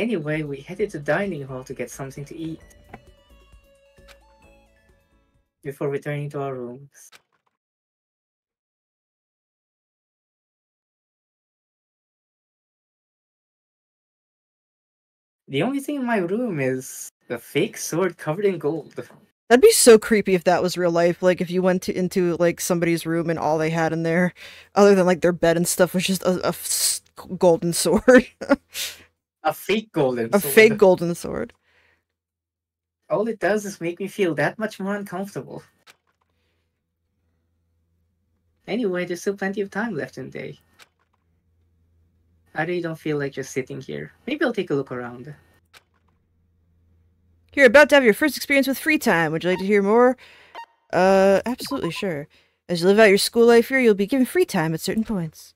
Anyway, we headed to dining hall to get something to eat. Before returning to our rooms. The only thing in my room is a fake sword covered in gold. That'd be so creepy if that was real life. Like if you went to, into like somebody's room and all they had in there, other than like their bed and stuff, was just a golden sword, A fake golden a sword. fake golden sword. All it does is make me feel that much more uncomfortable. Anyway, there's still plenty of time left in the day. I really don't feel like just sitting here. Maybe I'll take a look around. You're about to have your first experience with free time. Would you like to hear more? Uh, absolutely, sure. As you live out your school life here, you'll be given free time at certain points.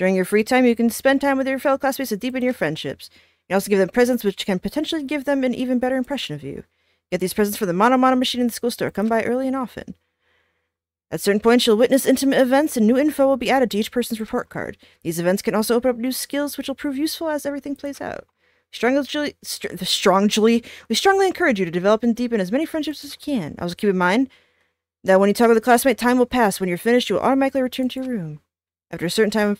During your free time, you can spend time with your fellow classmates to deepen your friendships. You also give them presents, which can potentially give them an even better impression of you. Get these presents from the Mono Mono machine in the school store. Come by early and often. At certain points, you'll witness intimate events, and new info will be added to each person's report card. These events can also open up new skills, which will prove useful as everything plays out. Strongly, str- strongly, we strongly encourage you to develop and deepen as many friendships as you can. Also, keep in mind that when you talk with a classmate, time will pass. When you're finished, you will automatically return to your room. After a certain time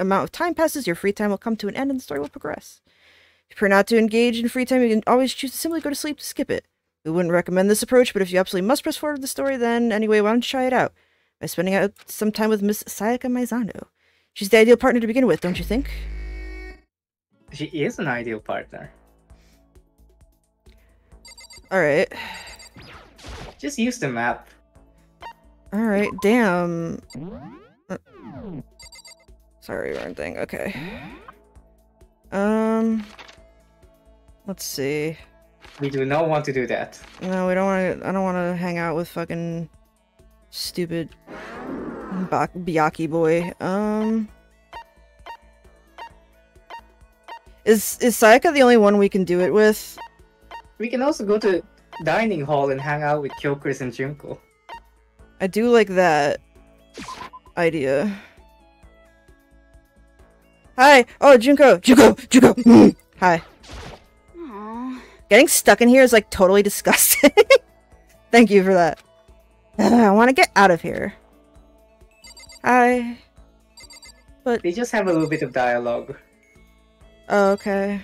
amount of time passes, your free time will come to an end, and the story will progress. If you're not to engage in free time, you can always choose to simply go to sleep to skip it. We wouldn't recommend this approach, but if you absolutely must press forward with the story, then anyway, why don't you try it out by spending out some time with Miss Sayaka Maizono? She's the ideal partner to begin with, don't you think? She is an ideal partner. All right. Just use the map. All right, damn. Uh, Sorry, wrong thing. Okay. Um, let's see. We do not want to do that. No, we don't want to. I don't want to hang out with fucking stupid Biaki boy. Um, is is Sayaka the only one we can do it with? We can also go to dining hall and hang out with Kyokris and Junko. I do like that idea. Hi. Oh, Junko. Junko. Junko. Mm. Hi. Aww. Getting stuck in here is like totally disgusting. Thank you for that. Ugh, I want to get out of here. Hi. But we just have a little bit of dialogue. Oh, okay.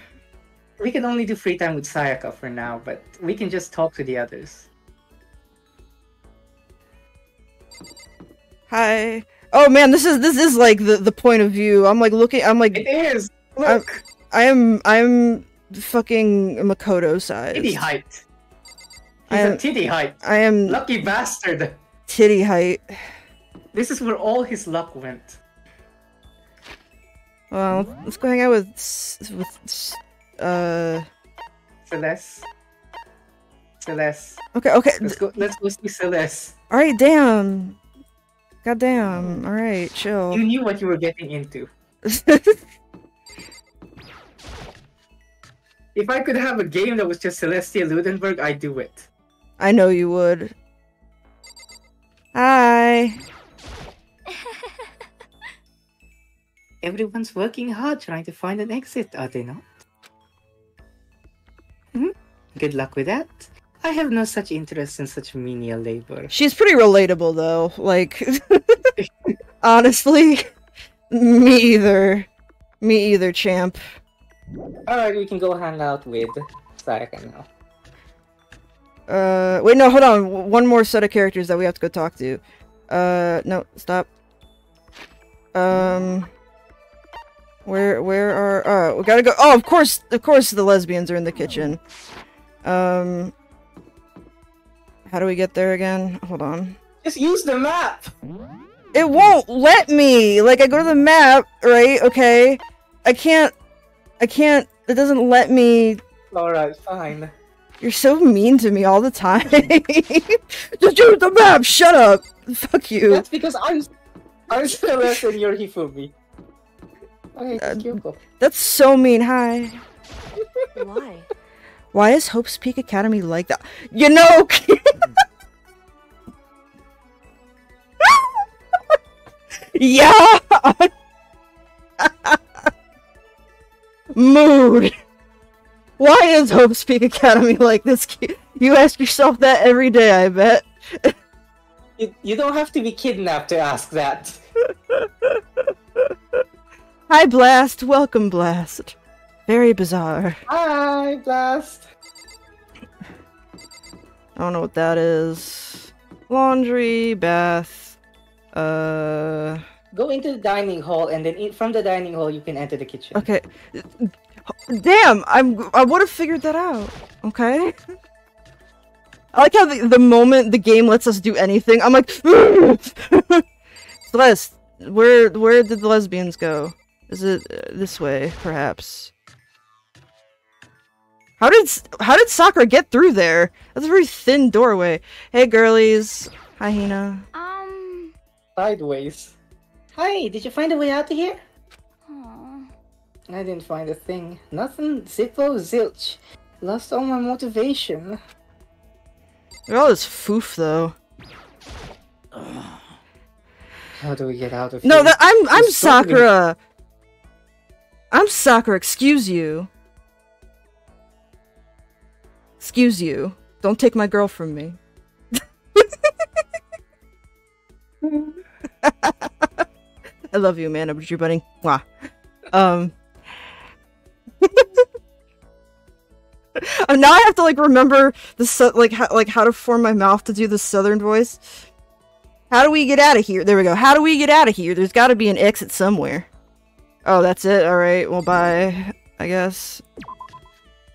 We can only do free time with Sayaka for now, but we can just talk to the others. Hi. Oh man, this is this is like the the point of view. I'm like looking. I'm like It is! Look! I am I'm fucking Makoto size. titty height! I He's am- a titty height! I am Lucky bastard! titty height. This is where all his luck went. Well, let's go hang out with with uh. Celeste. Celeste. Okay, okay. Let's go let's go see Celeste. All right, damn. God damn. All right, chill. You knew what you were getting into. If I could have a game that was just Celestia Ludenberg, I'd do it. I know you would. Hi. Everyone's working hard trying to find an exit, are they not? Hmm? Good luck with that. I have no such interest in such menial labor. She's pretty relatable though. Like honestly, me either. Me either, champ. Alright, we can go hang out with Sayaka now. Uh, wait, no, hold on. One more set of characters that we have to go talk to. Uh, no, stop. Um, where, where are? uh, we gotta go. Oh, of course, of course, the lesbians are in the kitchen. Um, how do we get there again? Hold on. Just use the map! It won't let me. Like, I go to the map, right? Okay, I can't. I can't. It doesn't let me Alright, fine. You're so mean to me all the time. Just use the map. Shut up. Fuck you. That's because I'm I'm Celeste and you're Hifumi. Okay, Uh, Kyoko. That's so mean. Hi. Why? Why is Hope's Peak Academy like that? You know. yeah. Mood. Why is Hope's Peak Academy like this? You ask yourself that every day, I bet. You, you don't have to be kidnapped to ask that. Hi, Blast. Welcome, Blast. Very bizarre. Hi, Blast. I don't know what that is. Laundry, bath. Uh. Go into the dining hall, and then from the dining hall, you can enter the kitchen. Okay. Damn, I'm. I would have figured that out. Okay. I like how the, the moment the game lets us do anything, I'm like, Celeste, where where did the lesbians go? Is it uh, this way, perhaps? How did S- how did Sakura get through there? That's a very thin doorway. Hey, girlies. Hi, Hina. Um. Sideways. Hi, did you find a way out of here? Aw. I didn't find a thing. Nothing. Zippo, zilch. Lost all my motivation. Look at all this foof, though. How do we get out of No, here? that I'm I'm There's so Sakura. I'm Sakura. Excuse you. Excuse you. Don't take my girl from me. I love you, man. I'm your buddy. Mwah. Um. Uh, now I have to like remember the like how like how to form my mouth to do the southern voice. How do we get out of here? There we go. How do we get out of here? There's got to be an exit somewhere. Oh, that's it. All right. Well, bye. I guess.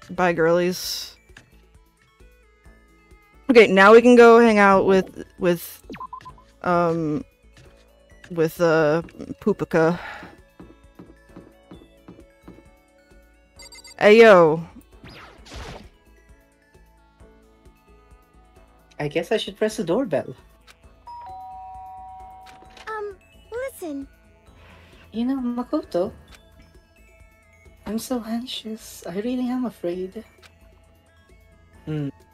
Bye, girlies. Okay, now we can go hang out with with um with uh Pupika. Hey yo. I guess I should press the doorbell. Um. Listen. You know, Makoto. I'm so anxious. I really am afraid.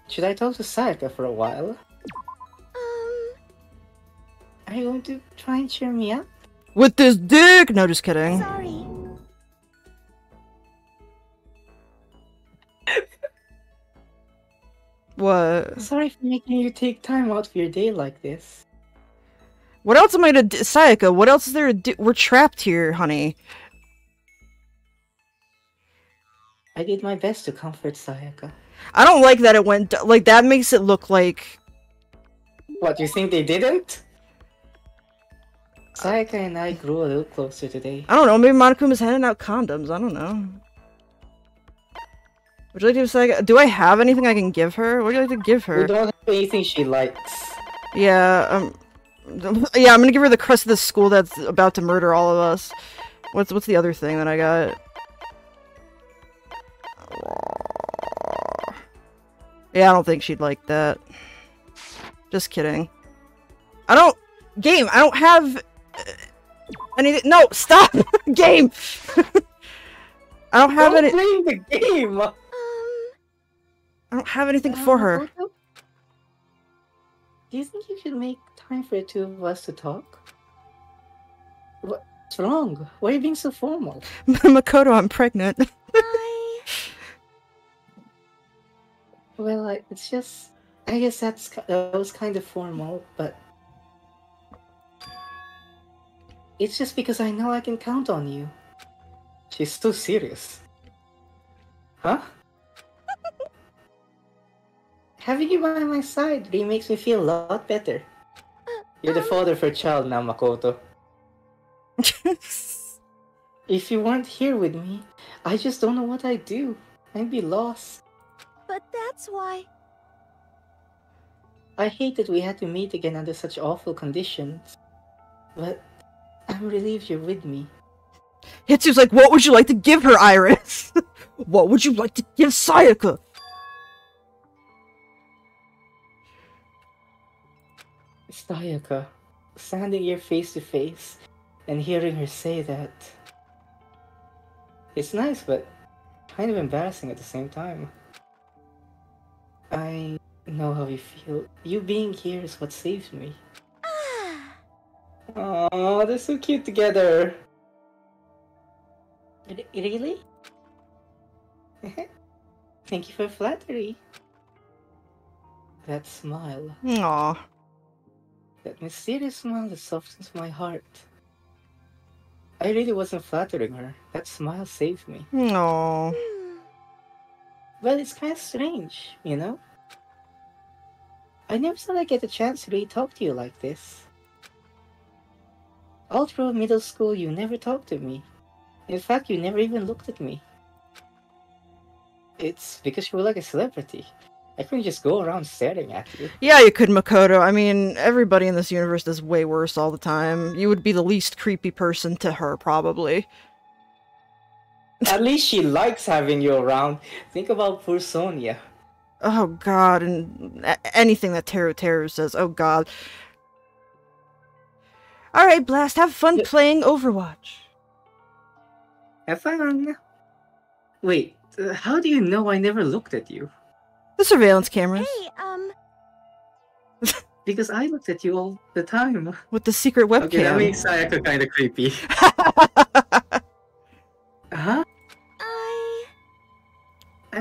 Should I talk to Sayaka for a while? Um. Are you going to try and cheer me up? With this dick! No, just kidding. Sorry. What? Sorry for making you take time out of your day like this. What else am I to do? Sayaka, what else is there to do? We're trapped here, honey. I did my best to comfort Sayaka. I don't like that it went like that makes it look like What, you think they didn't? Sayaka and I grew a little closer today. I don't know, maybe Monokuma's handing out condoms, I don't know. Would you like to Sayaka? Do I have anything I can give her? What would you like to give her? We don't have anything she likes. Yeah, um yeah, I'm gonna give her the crest of the school that's about to murder all of us. What's what's the other thing that I got? Yeah, I don't think she'd like that. Just kidding. I don't game. I don't have uh, anything. No, stop game. I don't have Don't any. play the game! Um. I don't have anything for her. Do you think you should make time for the two of us to talk? What's wrong? Why are you being so formal? Makoto, I'm pregnant. Well, I, it's just. I guess that's that was kind of formal, but. It's just because I know I can count on you. She's too serious. Huh? Having you by my side really makes me feel a lot better. You're the father of a child now, Makoto. If you weren't here with me, I just don't know what I'd do. I'd be lost. But that's why. I hate that we had to meet again under such awful conditions. But I'm relieved you're with me. Hitsu's like, what would you like to give her, Iris? what would you like to give Sayaka? Sayaka, standing here face to face and hearing her say that. It's nice, but kind of embarrassing at the same time. I know how you feel. You being here is what saves me. Ah. Oh, they're so cute together. Re- Really? Thank you for flattery. That smile, Aw. that mysterious smile that softens my heart. I really wasn't flattering her. That smile saved me. Aw. Well, it's kind of strange, you know? I never thought I'd get a chance to really talk to you like this. All through middle school, you never talked to me. In fact, you never even looked at me. It's because you were like a celebrity. I couldn't just go around staring at you. Yeah, you could, Makoto. I mean, everybody in this universe does way worse all the time. You would be the least creepy person to her, probably. At least she likes having you around. Think about poor Sonia. Oh god, and anything that Teru Teru says. Oh god. Alright, Blast, have fun Yeah. playing Overwatch. Have fun. Wait, uh, how do you know I never looked at you? The surveillance cameras. Hey, um, Because I looked at you all the time. With the secret webcam. Okay, that makes Sayaka kind of creepy.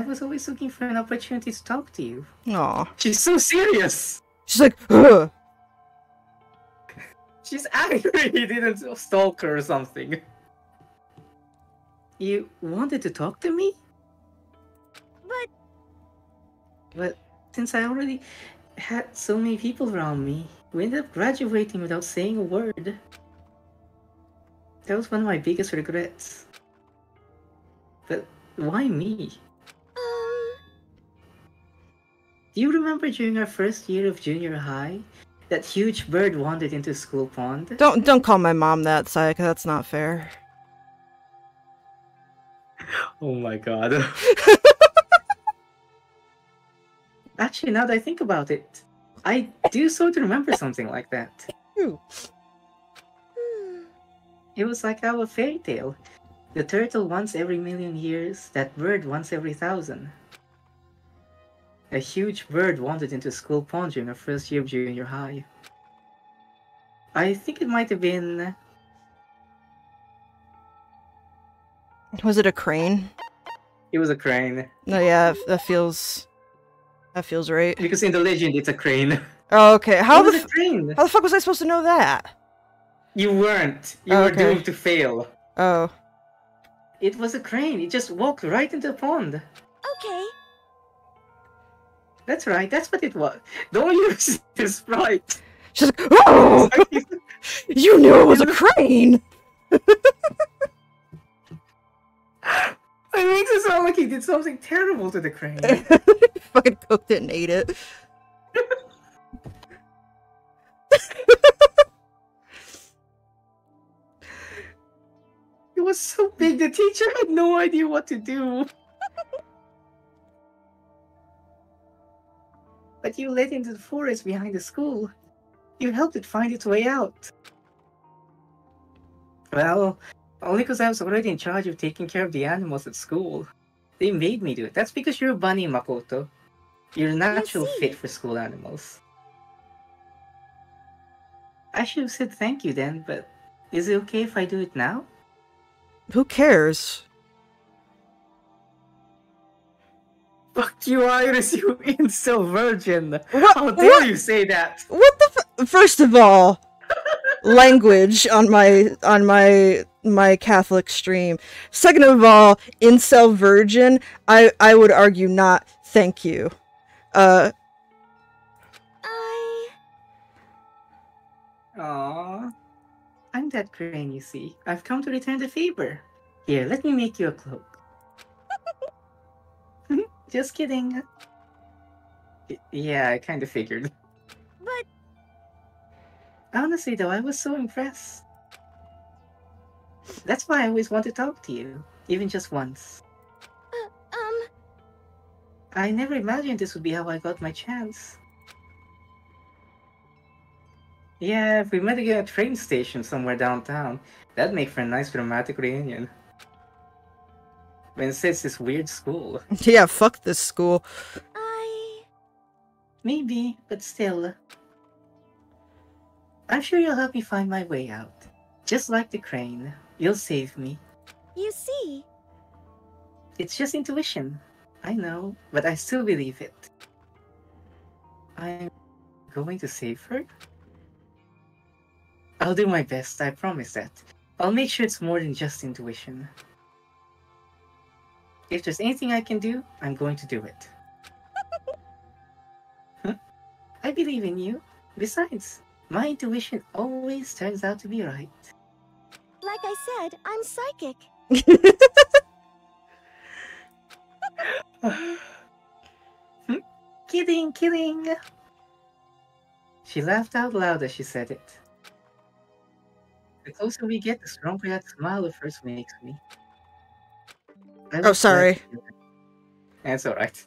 was always looking for an opportunity to talk to you. Aw. She's so serious. She's like, Ugh. She's angry he didn't stalk her or something. You wanted to talk to me? But But since I already had so many people around me, we ended up graduating without saying a word. That was one of my biggest regrets. But why me? Do you remember during our first year of junior high? That huge bird wandered into school pond? Don't don't call my mom that, Sayaka. That's not fair. Oh my god. Actually, now that I think about it, I do sort of remember something like that. It was like our fairy tale. The turtle once every million years, that bird once every thousand. A huge bird wandered into school pond during our first year of junior high. I think it might have been. Was it a crane? It was a crane. No, yeah, that feels that feels right. Because in the legend, it's a crane. Oh, okay. How it the was crane? how the fuck was I supposed to know that? You weren't. You Oh, were okay. doomed to fail. Oh, It was a crane. It just walked right into the pond. Okay. That's right. That's what it was. Don't use this right. she's like, oh, you knew it was a crane. It makes it sound like he did something terrible to the crane. Fucking cooked it and ate it. It was so big, the teacher had no idea what to do. But you led into the forest behind the school. You helped it find its way out. Well, only because I was already in charge of taking care of the animals at school. They made me do it. That's because you're a bunny, Makoto. You're a natural see. fit for school animals. I should have said thank you then, but is it okay if I do it now? Who cares? Fuck you, Iris, you incel virgin! What? How dare what? you say that? What the? F- First of all, language on my on my my Catholic stream. Second of all, incel virgin. I I would argue not. Thank you. Uh, I. Aww. I'm that crane, you see. I've come to return the favor. Here, let me make you a cloak. Just kidding. Yeah, I kinda figured. But Honestly, though, I was so impressed. That's why I always want to talk to you, even just once. uh, um, I never imagined this would be how I got my chance. Yeah, if we met again at a train station somewhere downtown, that'd make for a nice dramatic reunion. But instead, it's this weird school. yeah. Fuck this school. I. Maybe, but still. I'm sure you'll help me find my way out. Just like the crane, you'll save me. You see, It's just intuition. I know, but I still believe it. I'm going to save her? I'll do my best, I promise that. I'll make sure it's more than just intuition. If there's anything I can do, I'm going to do it. I believe in you. Besides, my intuition always turns out to be right. Like I said, I'm psychic. Hmm? kidding, kidding. She laughed out loud as she said it. The closer we get, the stronger that smile of hers makes me. Oh, sorry. to hear that. That's alright.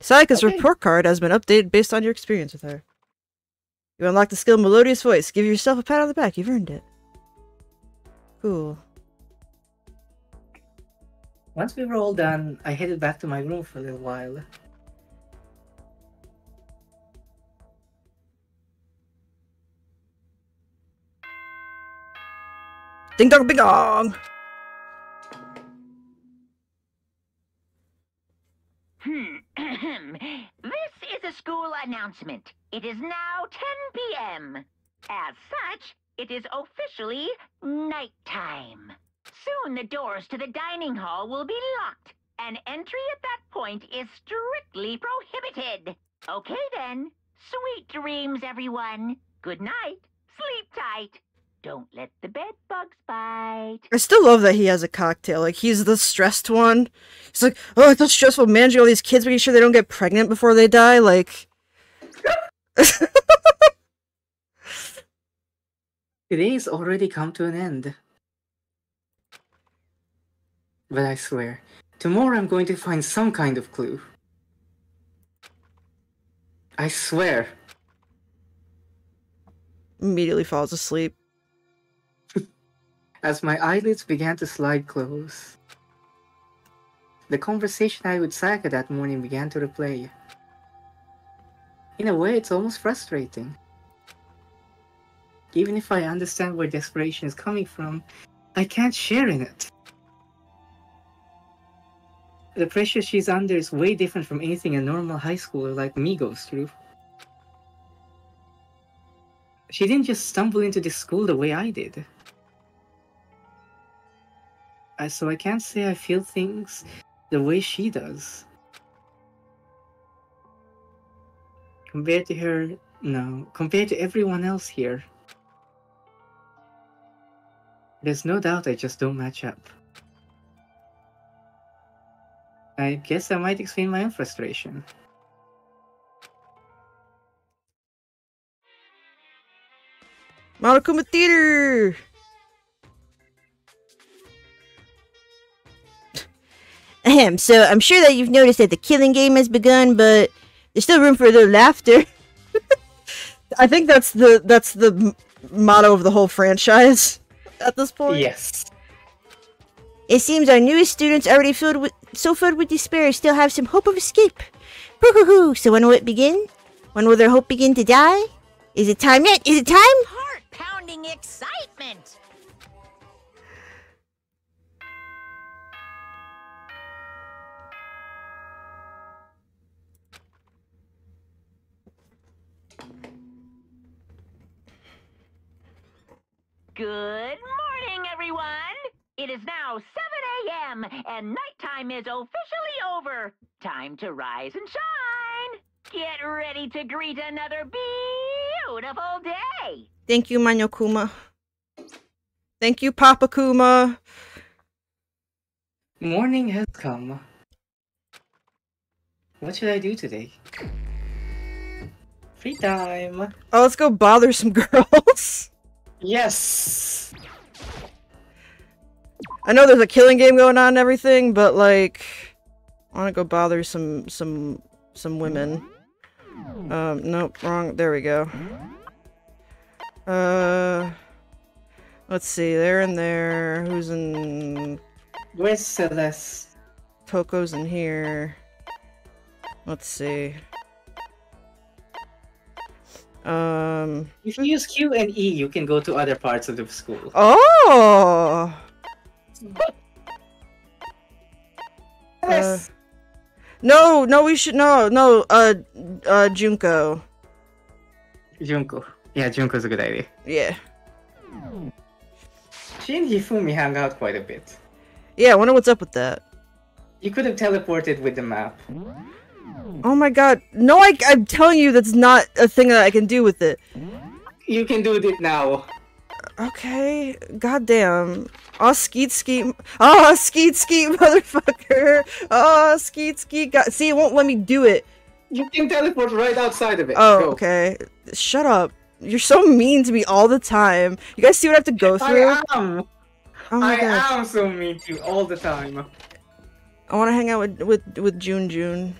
Sayaka's Okay. report card has been updated based on your experience with her. You unlocked the skill Melodious Voice. Give yourself a pat on the back. You've earned it. Cool. Once we were all done, I headed back to my room for a little while. Ding dong, bing dong. Hmm. this is a school announcement. It is now 10 p.m. As such, it is officially nighttime. Soon the doors to the dining hall will be locked, and entry at that point is strictly prohibited. Okay then. Sweet dreams, everyone. Good night. Sleep tight. Don't let the bed bugs bite. I still love that he has a cocktail. Like he's the stressed one. He's like, oh, it's so stressful managing all these kids, making sure they don't get pregnant before they die. Like, Today's already come to an end. But I swear, tomorrow I'm going to find some kind of clue. I swear. immediately falls asleep. As my eyelids began to slide close, the conversation I had with Sayaka that morning began to replay. In a way, it's almost frustrating. Even if I understand where desperation is coming from, I can't share in it. The pressure she's under is way different from anything a normal high schooler like me goes through. She didn't just stumble into this school the way I did. I, so I can't say I feel things the way she does. Compared to her, no. Compared to everyone else here, there's no doubt I just don't match up. I guess I might explain my own frustration. Monokuma Theater! Ahem, so I'm sure that you've noticed that the killing game has begun, but there's still room for a little laughter. I think that's the that's the motto of the whole franchise at this point. Yes. It seems our newest students, already filled with so filled with despair, still have some hope of escape. Hoo hoo hoo! So when will it begin? When will their hope begin to die? Is it time yet? Is it time? Heart pounding excitement. Good morning, everyone. It is now 7 a.m. and nighttime is officially over. Time to rise and shine. Get ready to greet another beautiful day. Thank you, Monokuma. Thank you, Papa Kuma. Morning has come. What should I do today? Free time. Oh, let's go bother some girls. Yes. I know there's a killing game going on and everything, but like, I want to go bother some some some women. Um, nope, wrong. There we go. Uh, let's see. They're in there. Who's in? Where's Celeste? Coco's in here. Let's see. Um. If you use Q and E, you can go to other parts of the school. Oh. Yes. No, no, we should no, no. Uh, uh, Junko. Junko. Yeah, Junko's a good idea. Yeah, She and Hifumi hang out quite a bit. yeah. I wonder what's up with that. You could have teleported with the map. Oh my god, no! I, I'm telling you, that's not a thing that I can do with it. You can do it now. Okay, goddamn. Oh, skeet skeet. Oh, skeet skeet, motherfucker. Oh, skeet skeet. God, see, it won't let me do it. You can teleport right outside of it. Oh, Go. okay. Shut up. You're so mean to me all the time. You guys see what I have to go through? I am. Oh I god. am so mean to you all the time. I want to hang out with with with June June.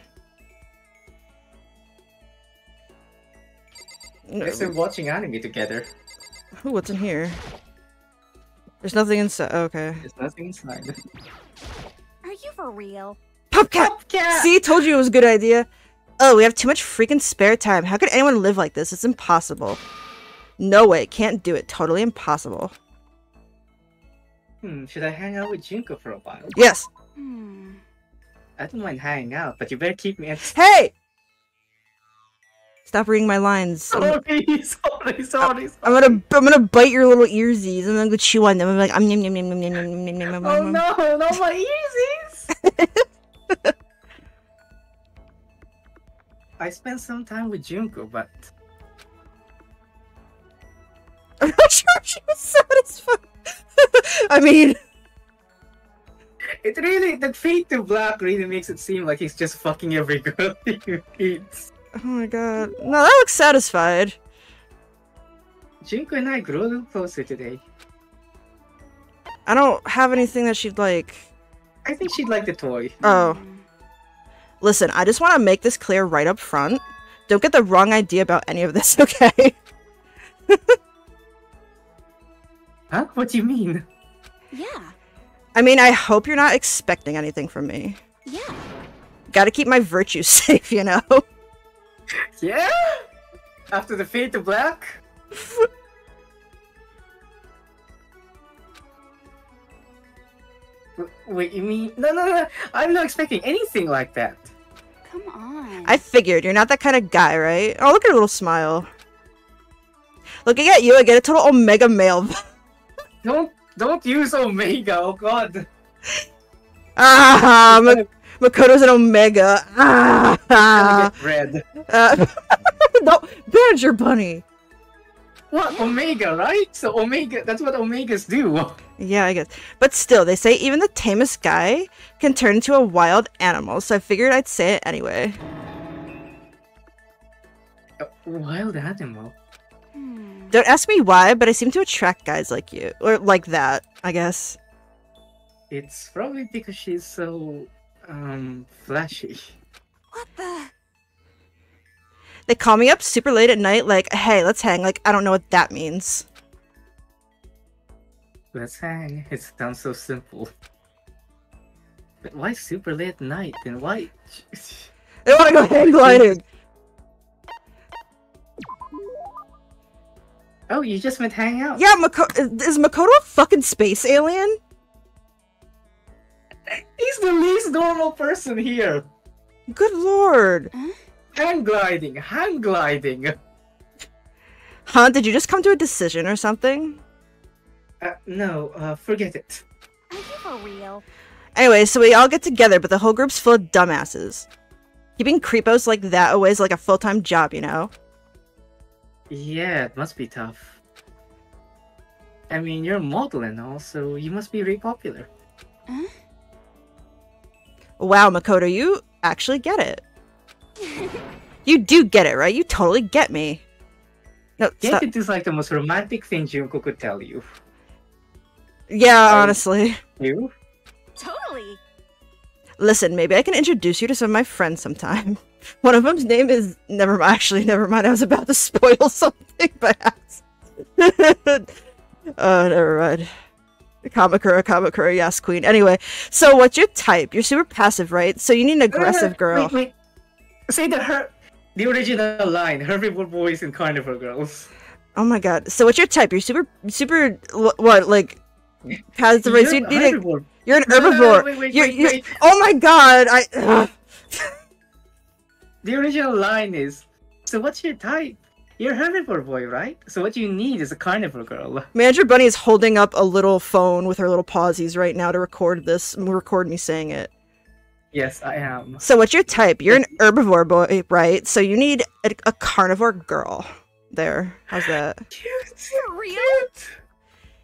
Guess we're watching anime together. Ooh, what's in here? There's nothing inside. Okay. There's nothing inside. Are you for real? Popcat. Cat. See, told you it was a good idea. Oh, we have too much freaking spare time. How could anyone live like this? It's impossible. No way. Can't do it. Totally impossible. Hmm, should I hang out with Junko for a while? Yes. Hmm. I don't mind hanging out, but you better keep me. Hey! Stop reading my lines. I'm, Sorry, sorry, sorry. I'm gonna I'm gonna bite your little earsies and then go chew on them. I'm like, I'm yum, yum, yum, yum, yum, yum, yum, yum, Oh no, not my easies! I spent some time with Junko, but I'm not sure if she was satisfied. I mean, it really the fade to black really makes it seem like he's just fucking every girl he meets. Oh my god. No, that looks satisfied. Junko and I grew a little closer today. I don't have anything that she'd like. I think she'd like the toy. Oh. Listen, I just want to make this clear right up front. Don't get the wrong idea about any of this, okay? Huh? What do you mean? Yeah. I mean, I hope you're not expecting anything from me. Yeah. Gotta keep my virtues safe, you know? Yeah? After the fade to black? W- Wait, you mean? No, no, no. I'm not expecting anything like that. Come on. I figured you're not that kind of guy, right? Oh, look at her little smile. Looking at you, I get a total omega male. Don't, don't use Omega. Oh God. ah, Ma- Makoto's an omega. Ah, Get red. uh, no, Badger Bunny. What Omega, right? So Omega. That's what Omegas do. Yeah, I guess. But still, they say even the tamest guy can turn into a wild animal, so I figured I'd say it anyway. A wild animal. Hmm. Don't ask me why, but I seem to attract guys like you. Or like that, I guess. It's probably because she's so um flashy. What the? They call me up super late at night, like, hey, let's hang. Like, I don't know what that means. Let's hang. It sounds so simple. But why super late at night? And why? They want to go hang gliding. Oh, you just meant hang out. Yeah, Mako- is Makoto a fucking space alien? He's the least normal person here. Good lord. Hang gliding, hang gliding. Huh? Did you just come to a decision or something? Uh, no, uh, forget it. Are you for real? Anyway, so we all get together, but the whole group's full of dumbasses. Keeping creepos like that away is like a full time job, you know? Yeah, it must be tough. I mean, you're a model and all, so you must be very popular. Wow, Makoto, you actually get it. You do get it, right? You totally get me. No, Get stop. it is like the most romantic thing Junko could tell you. Yeah, I- honestly. You? Totally. Listen, maybe I can introduce you to some of my friends sometime. One of them's name is never mind. Actually, never mind. I was about to spoil something by accident. oh, never mind. Kamakura, Kamakura, yes, queen. Anyway, so what's your type? You're super passive, right? So you need an aggressive girl. Wait, wait. Say the her, the original line. Herbivore boys and carnivore girls. Oh my god. So what's your type? You're super, super. What like? Has the You're race? You need a herbivore. You're an No, no, herbivore. wait, wait, you're, you're- wait. Oh my god! I. The original line is, "So what's your type? You're a herbivore boy, right? So what you need is a carnivore girl." Manager Bunny is holding up a little phone with her little pawsies right now to record this. Record me saying it. Yes, I am. So what's your type? You're an herbivore boy, right? So you need a, a carnivore girl. There. How's that? For real?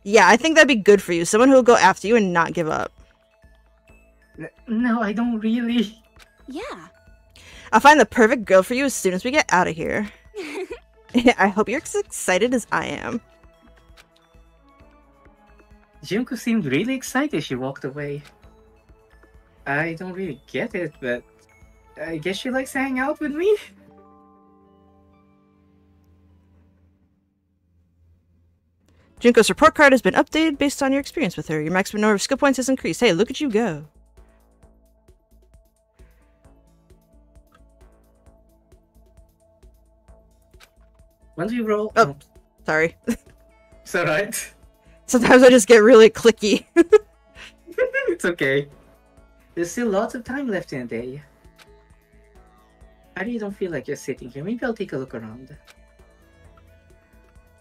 Yeah, I think that'd be good for you. Someone who'll go after you and not give up. No, I don't really. Yeah. I'll find the perfect girl for you as soon as we get out of here. I hope you're as excited as I am. Junko seemed really excited. She walked away. I don't really get it, but I guess she likes to hang out with me. Junko's report card has been updated based on your experience with her. Your maximum number of skill points has increased. Hey, look at you go. Once you roll, Oh. Sorry. it's alright. Sometimes I just get really clicky. it's okay. There's still lots of time left in the day. I really don't feel like just sitting here. Maybe I'll take a look around.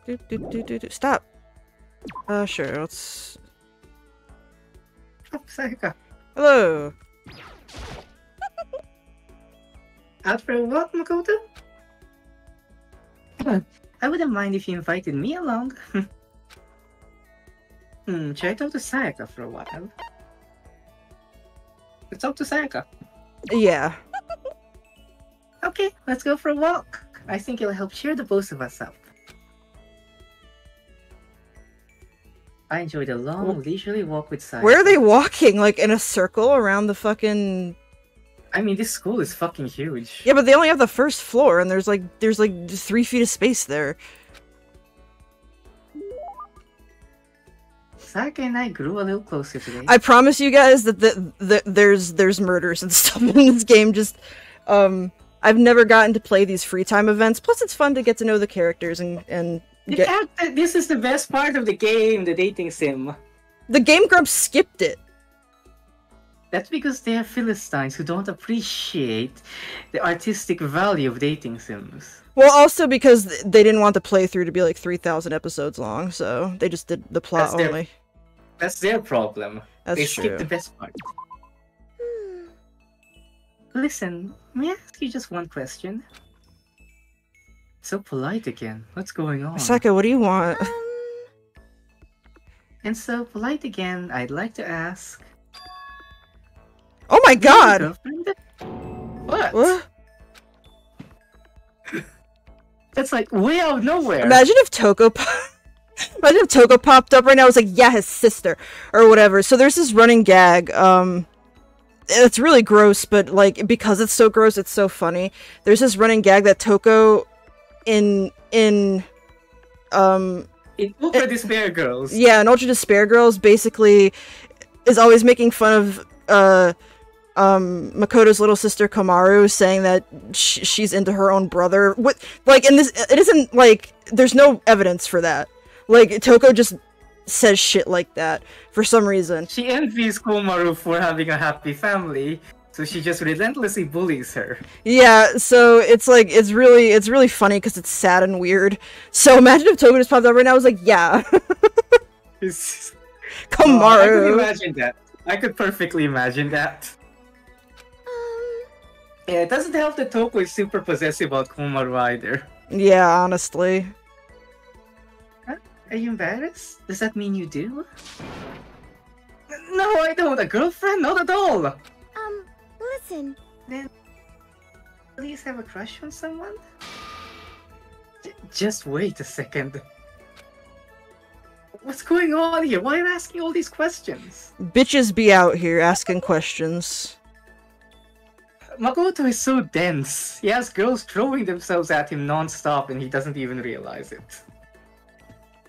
Do, do, do, do, do. Stop. Uh, sure. Let's. Oh, Sayaka. Hello. Out for a walk, Makoto? I wouldn't mind if you invited me along. hmm, should I talk to Sayaka for a while? Let's talk to Sayaka. Yeah. Okay, let's go for a walk. I think it'll help cheer the both of us up. I enjoyed a long, leisurely walk with Sayaka. Where are they walking? Like in a circle around the fucking. I mean, this school is fucking huge. Yeah, but they only have the first floor, and there's like there's like three feet of space there. Sayaka and I grew a little closer today. I promise you guys that the, the there's there's murders and stuff in this game. Just um, I've never gotten to play these free time events. Plus, it's fun to get to know the characters and and The get fact that this is the best part of the game, the dating sim. the Game Grumps skipped it. That's because they are Philistines who don't appreciate the artistic value of dating sims. Well, also because they didn't want the playthrough to be like three thousand episodes long, so they just did the plot That's their- only. That's their problem. That's they true. skip the best part. Listen, may I ask you just one question? So polite again. What's going on? Saka, what do you want? Um, And so polite again, I'd like to ask. Oh my do you have a god! What? What? That's like way out of nowhere. Imagine if Toko, imagine if Toko popped up right now. It was like, yeah, his sister or whatever. So there's this running gag. Um, it's really gross, but like because it's so gross, it's so funny. There's this running gag that Toko, in in, um, In Ultra Despair Girls. yeah, in Ultra Despair Girls, basically is always making fun of uh um Makoto's little sister Komaru saying that sh- she's into her own brother. What like in this it isn't like there's no evidence for that. Like Toko just says shit like that for some reason. She envies Komaru for having a happy family, so she just relentlessly bullies her. Yeah, so it's like it's really it's really funny because it's sad and weird. So imagine if Toko just popped up right now. I was like, yeah, It's- Oh, I could Komaru. imagine that. I could perfectly imagine that. Yeah, it doesn't help that Toko is super possessive about Komaru either. yeah, honestly. Are you embarrassed? Does that mean you do? No, I don't. A girlfriend? Not at all. um, listen. Please have a crush on someone? J- just wait a second. What's going on here? Why are you asking all these questions? Bitches be out here asking questions. Makoto is so dense. He has girls throwing themselves at him non-stop and he doesn't even realize it.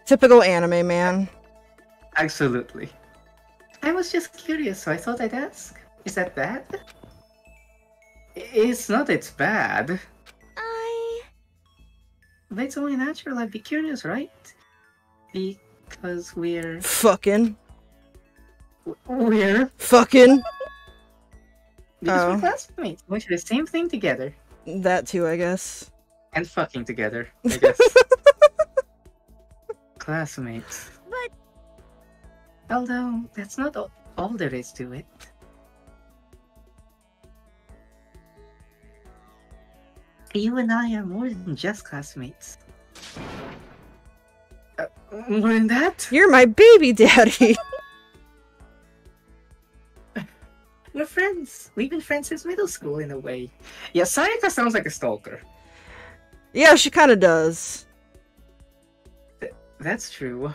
Typical anime man. Absolutely. I was just curious, so I thought I'd ask. Is that bad? It's not it's bad, I. but it's only natural I'd be curious, right? Because we're... Fucking. We're Fucking because Oh. we're classmates. We do the same thing together that too, I guess. and fucking together. I guess. classmates. But Although that's not all, all there is to it. You and I are more than just classmates. Uh, more than that? You're my baby daddy. We're friends. We've been friends since middle school in a way. Yeah, Sayaka sounds like a stalker. yeah, she kind of does. That's true.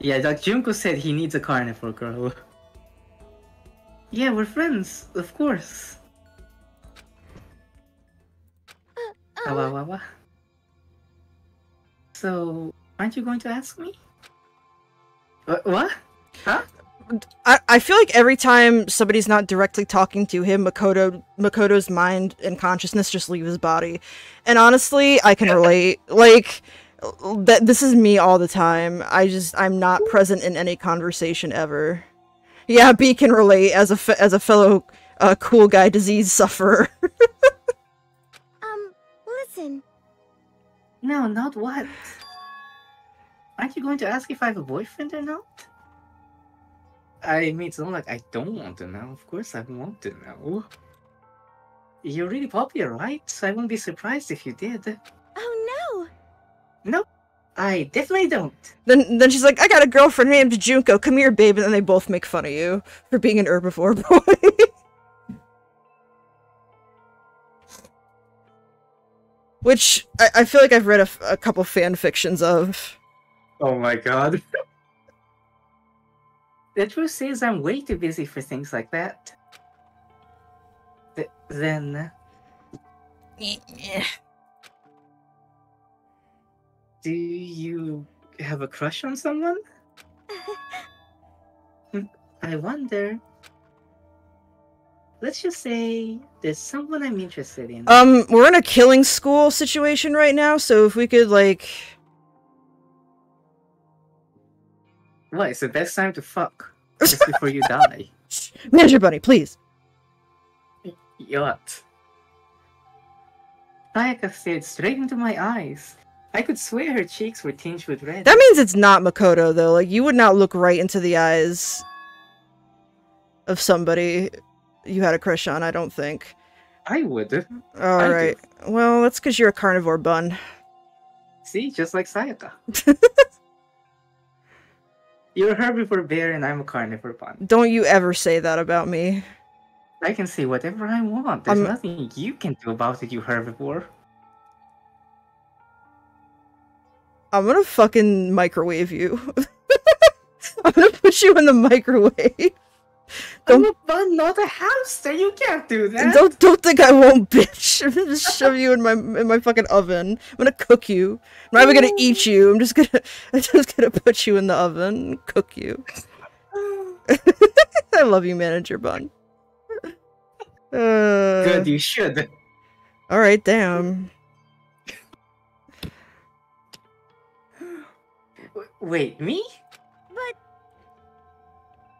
Yeah, like Junko said, he needs a carnivore girl. Yeah, we're friends, of course. Uh, uh. Awa, awa, awa. So, aren't you going to ask me? Wha- What? Huh? I, I feel like every time somebody's not directly talking to him, Makoto Makoto's mind and consciousness just leave his body. And honestly, I can relate. Like that this is me all the time. I just I'm not present in any conversation ever. Yeah, B can relate as a as a fellow uh, cool guy disease sufferer. um, listen. No, not what? Aren't you going to ask if I have a boyfriend or not? I mean, it's not like I don't want to know. Of course, I want to know. You're really popular, right? So I wouldn't be surprised if you did. Oh no. Nope, I definitely don't. then then she's like, I got a girlfriend named Junko. Come here, babe. And then they both make fun of you for being an herbivore boy. Which I, I feel like I've read a couple fan fictions of. Oh my god. The truth is, I'm way too busy for things like that. Th- then, do you have a crush on someone? I wonder. Let's just say there's someone I'm interested in. Um, we're in a killing school situation right now, so if we could like, what? It's the best time to fuck. Just before you die. manager bunny, please. Yacht. Sayaka stared straight into my eyes. I could swear her cheeks were tinged with red. That means it's not Makoto though. Like you would not look right into the eyes of somebody you had a crush on. I don't think. I would. All I do. right. Well, that's because you're a carnivore bun. See, just like Sayaka. You're a herbivore bear and I'm a carnivore pun. Don't you ever say that about me. I can say whatever I want. There's I'm- nothing you can do about it, you herbivore. I'm gonna fucking microwave you. I'm gonna put you in the microwave. I'm Don't- a bun, not a hamster. You can't do that. Don't don't think I won't, bitch. I'm gonna shove you in my in my fucking oven. I'm gonna cook you. I'm not even gonna eat you. I'm just gonna I'm just gonna put you in the oven, and cook you. I love you, manager bun. Uh, Good, you should. All right, damn. Wait, me?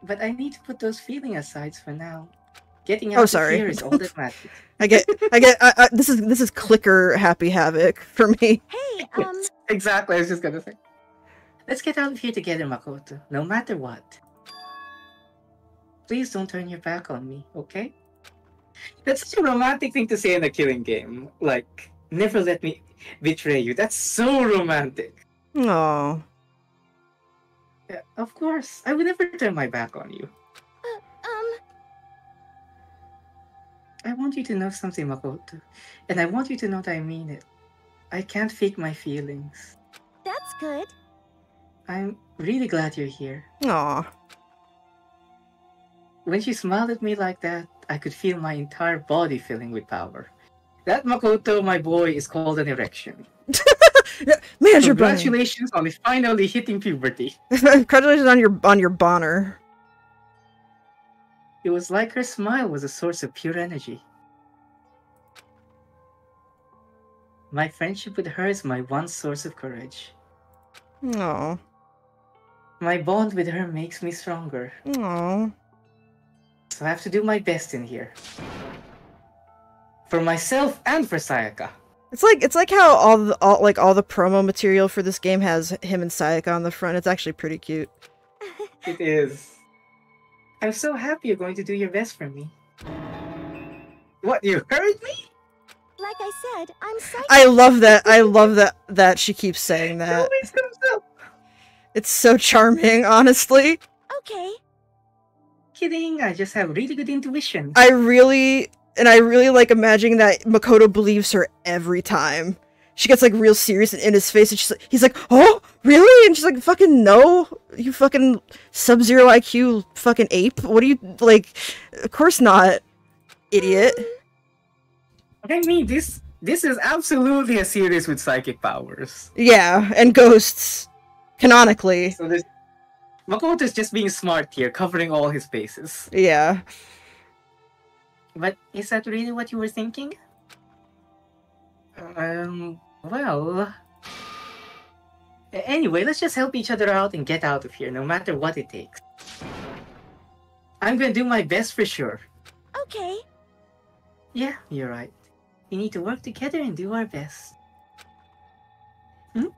But But I need to put those feelings aside for now. Getting Oh, out of sorry. here is all that matters. I get I get I, I, this is this is clicker happy havoc for me. hey, um, Yes, exactly, I was just gonna say. Let's get out of here together, Makoto, no matter what. Please don't turn your back on me, okay? That's such a romantic thing to say in a killing game. Like, never let me betray you. That's so romantic. Oh, Yeah, of course, I would never turn my back on you. um, I want you to know something, Makoto. And I want you to know that I mean it. I can't fake my feelings. that's good. I'm really glad you're here. aw. When she smiled at me like that, I could feel my entire body filling with power. That Makoto, my boy, is called an erection. Manager bunny. Congratulations on finally hitting puberty. Congratulations on your on your bonner. It was like her smile was a source of pure energy. My friendship with her is my one source of courage. No. My bond with her makes me stronger. Aww. So I have to do my best in here. For myself and for Sayaka. It's like it's like how all the all, like all the promo material for this game has him and Sayaka on the front. It's actually pretty cute. It is. I'm so happy you're going to do your best for me. What, you heard me? Like I said, I'm psychic. I love that. I love that that she keeps saying It that. always comes up. It's so charming, honestly. Okay. Kidding, I just have really good intuition. I really and I really like imagining that Makoto believes her every time. She gets like real serious and in his face, and she's like, he's like, "Oh, really?" And she's like, "Fucking no, you fucking sub-zero IQ fucking ape. What do you like? Of course not, idiot." I mean, this this is absolutely a series with psychic powers. Yeah, and ghosts, canonically. So there's Makoto's just being smart here, covering all his bases. Yeah. But is that really what you were thinking? Um, well. Anyway, let's just help each other out and get out of here, no matter what it takes. I'm gonna do my best for sure. Okay. Yeah, you're right. We need to work together and do our best. Hmm?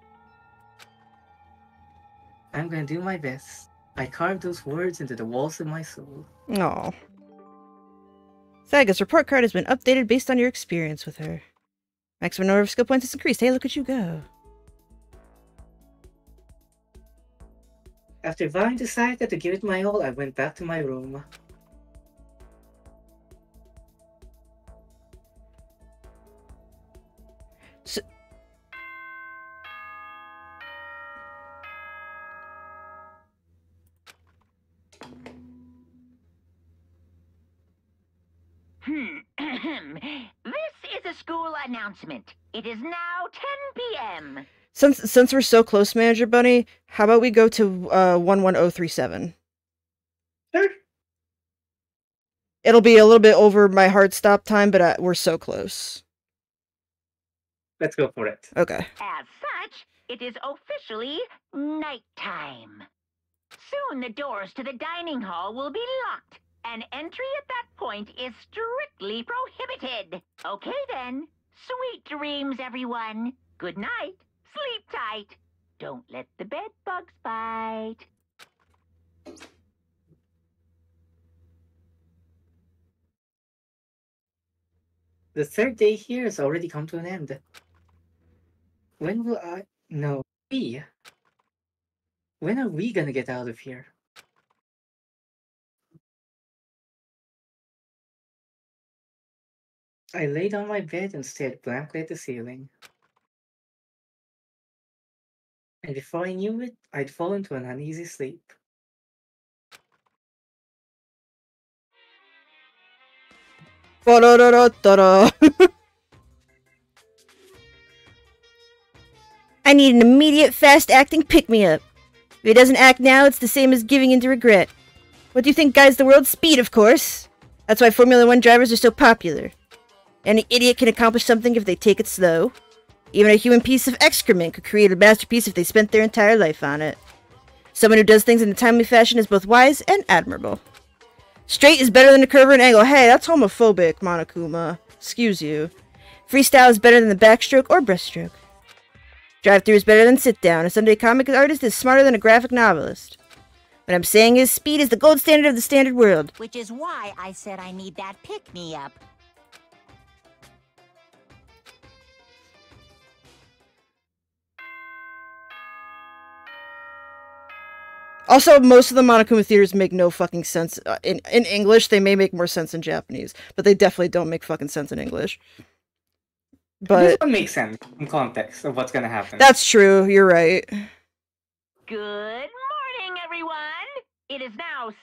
I'm gonna do my best. I carved those words into the walls of my soul. Aw. Sayaka's report card has been updated based on your experience with her. Maximum number of skill points has increased. Hey, look at you go. After to Sayaka to give it my all, I went back to my room. this is a school announcement. It is now 10 p.m. Since since we're so close, Manager Bunny, how about we go to uh one one oh three seven? Sure. It'll be a little bit over my hard stop time, but uh, we're so close. Let's go for it. Okay. As such, it is officially nighttime. Soon the doors to the dining hall will be locked, and entry at that point is strictly prohibited. Okay then. Sweet dreams, everyone. Good night. Sleep tight. Don't let the bed bugs bite. The third day here has already come to an end. When will I. No, we. When are we gonna get out of here? I laid on my bed and stared blankly at the ceiling. And before I knew it, I'd fallen to an uneasy sleep. I need an immediate, fast acting pick me up. If he doesn't act now, it's the same as giving in to regret. What do you think guides the world? Speed, of course. That's why Formula One drivers are so popular. Any idiot can accomplish something if they take it slow. Even a human piece of excrement could create a masterpiece if they spent their entire life on it. Someone who does things in a timely fashion is both wise and admirable. Straight is better than a curve or an angle. Hey, that's homophobic, Monokuma. Excuse you. Freestyle is better than the backstroke or breaststroke. Drive through is better than sit down. A Sunday comic artist is smarter than a graphic novelist. What I'm saying is, speed is the gold standard of the standard world. Which is why I said I need that pick Also, most of the Monokuma theaters make no fucking sense uh, in in English. They may make more sense in Japanese, but they definitely don't make fucking sense in English. But this one makes sense in context of what's gonna happen. that's true. You're right. Good morning, everyone. It is now 7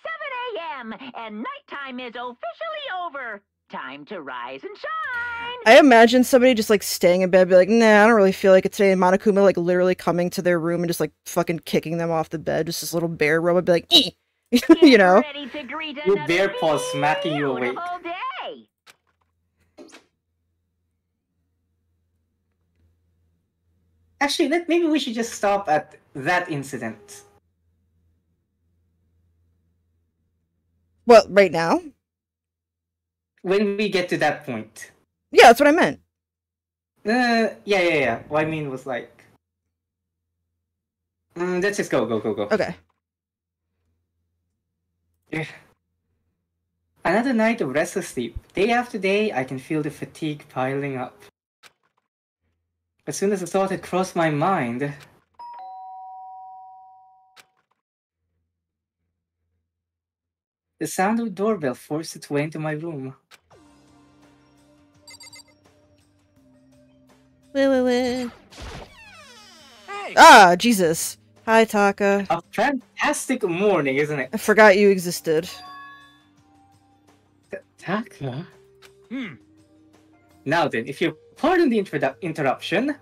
a.m., and nighttime is officially over. Time to rise and shine. I imagine somebody just like staying in bed, be like, "Nah, I don't really feel like it today." And Monokuma like literally coming to their room and just like fucking kicking them off the bed, just this little bear robot, be like, "Eh," you know. ready to greet Your another bear paws smacking you awake. beautiful day. Actually, let, maybe we should just stop at that incident. Well, right now? When we get to that point. Yeah, that's what I meant. Uh, yeah, yeah, yeah. What I mean was like. Mm, let's just go, go, go, go. Okay. Another night of restless sleep. Day after day, I can feel the fatigue piling up. As soon as the thought had crossed my mind, the sound of the doorbell forced its way into my room. Wait, wait, wait. Ah, Jesus. Hi, Taka. A fantastic morning, isn't it? I forgot you existed. Taka? Hmm. Now then, if you pardon the introdu- interruption.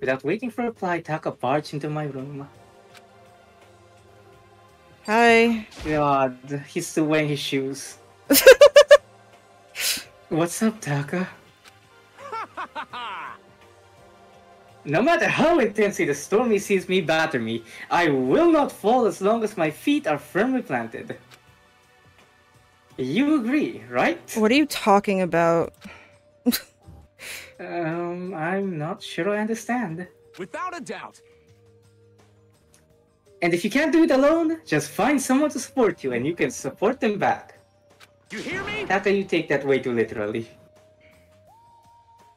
Without waiting for a reply, Taka barged into my room. Hi. God, he's still wearing his shoes. What's up, Taka? No matter how intensely the stormy seas may batter me, I will not fall as long as my feet are firmly planted. You agree, right? What are you talking about? Um, I'm not sure I understand. Without a doubt. And if you can't do it alone, just find someone to support you and you can support them back. You hear me? Taka, you take that way too literally.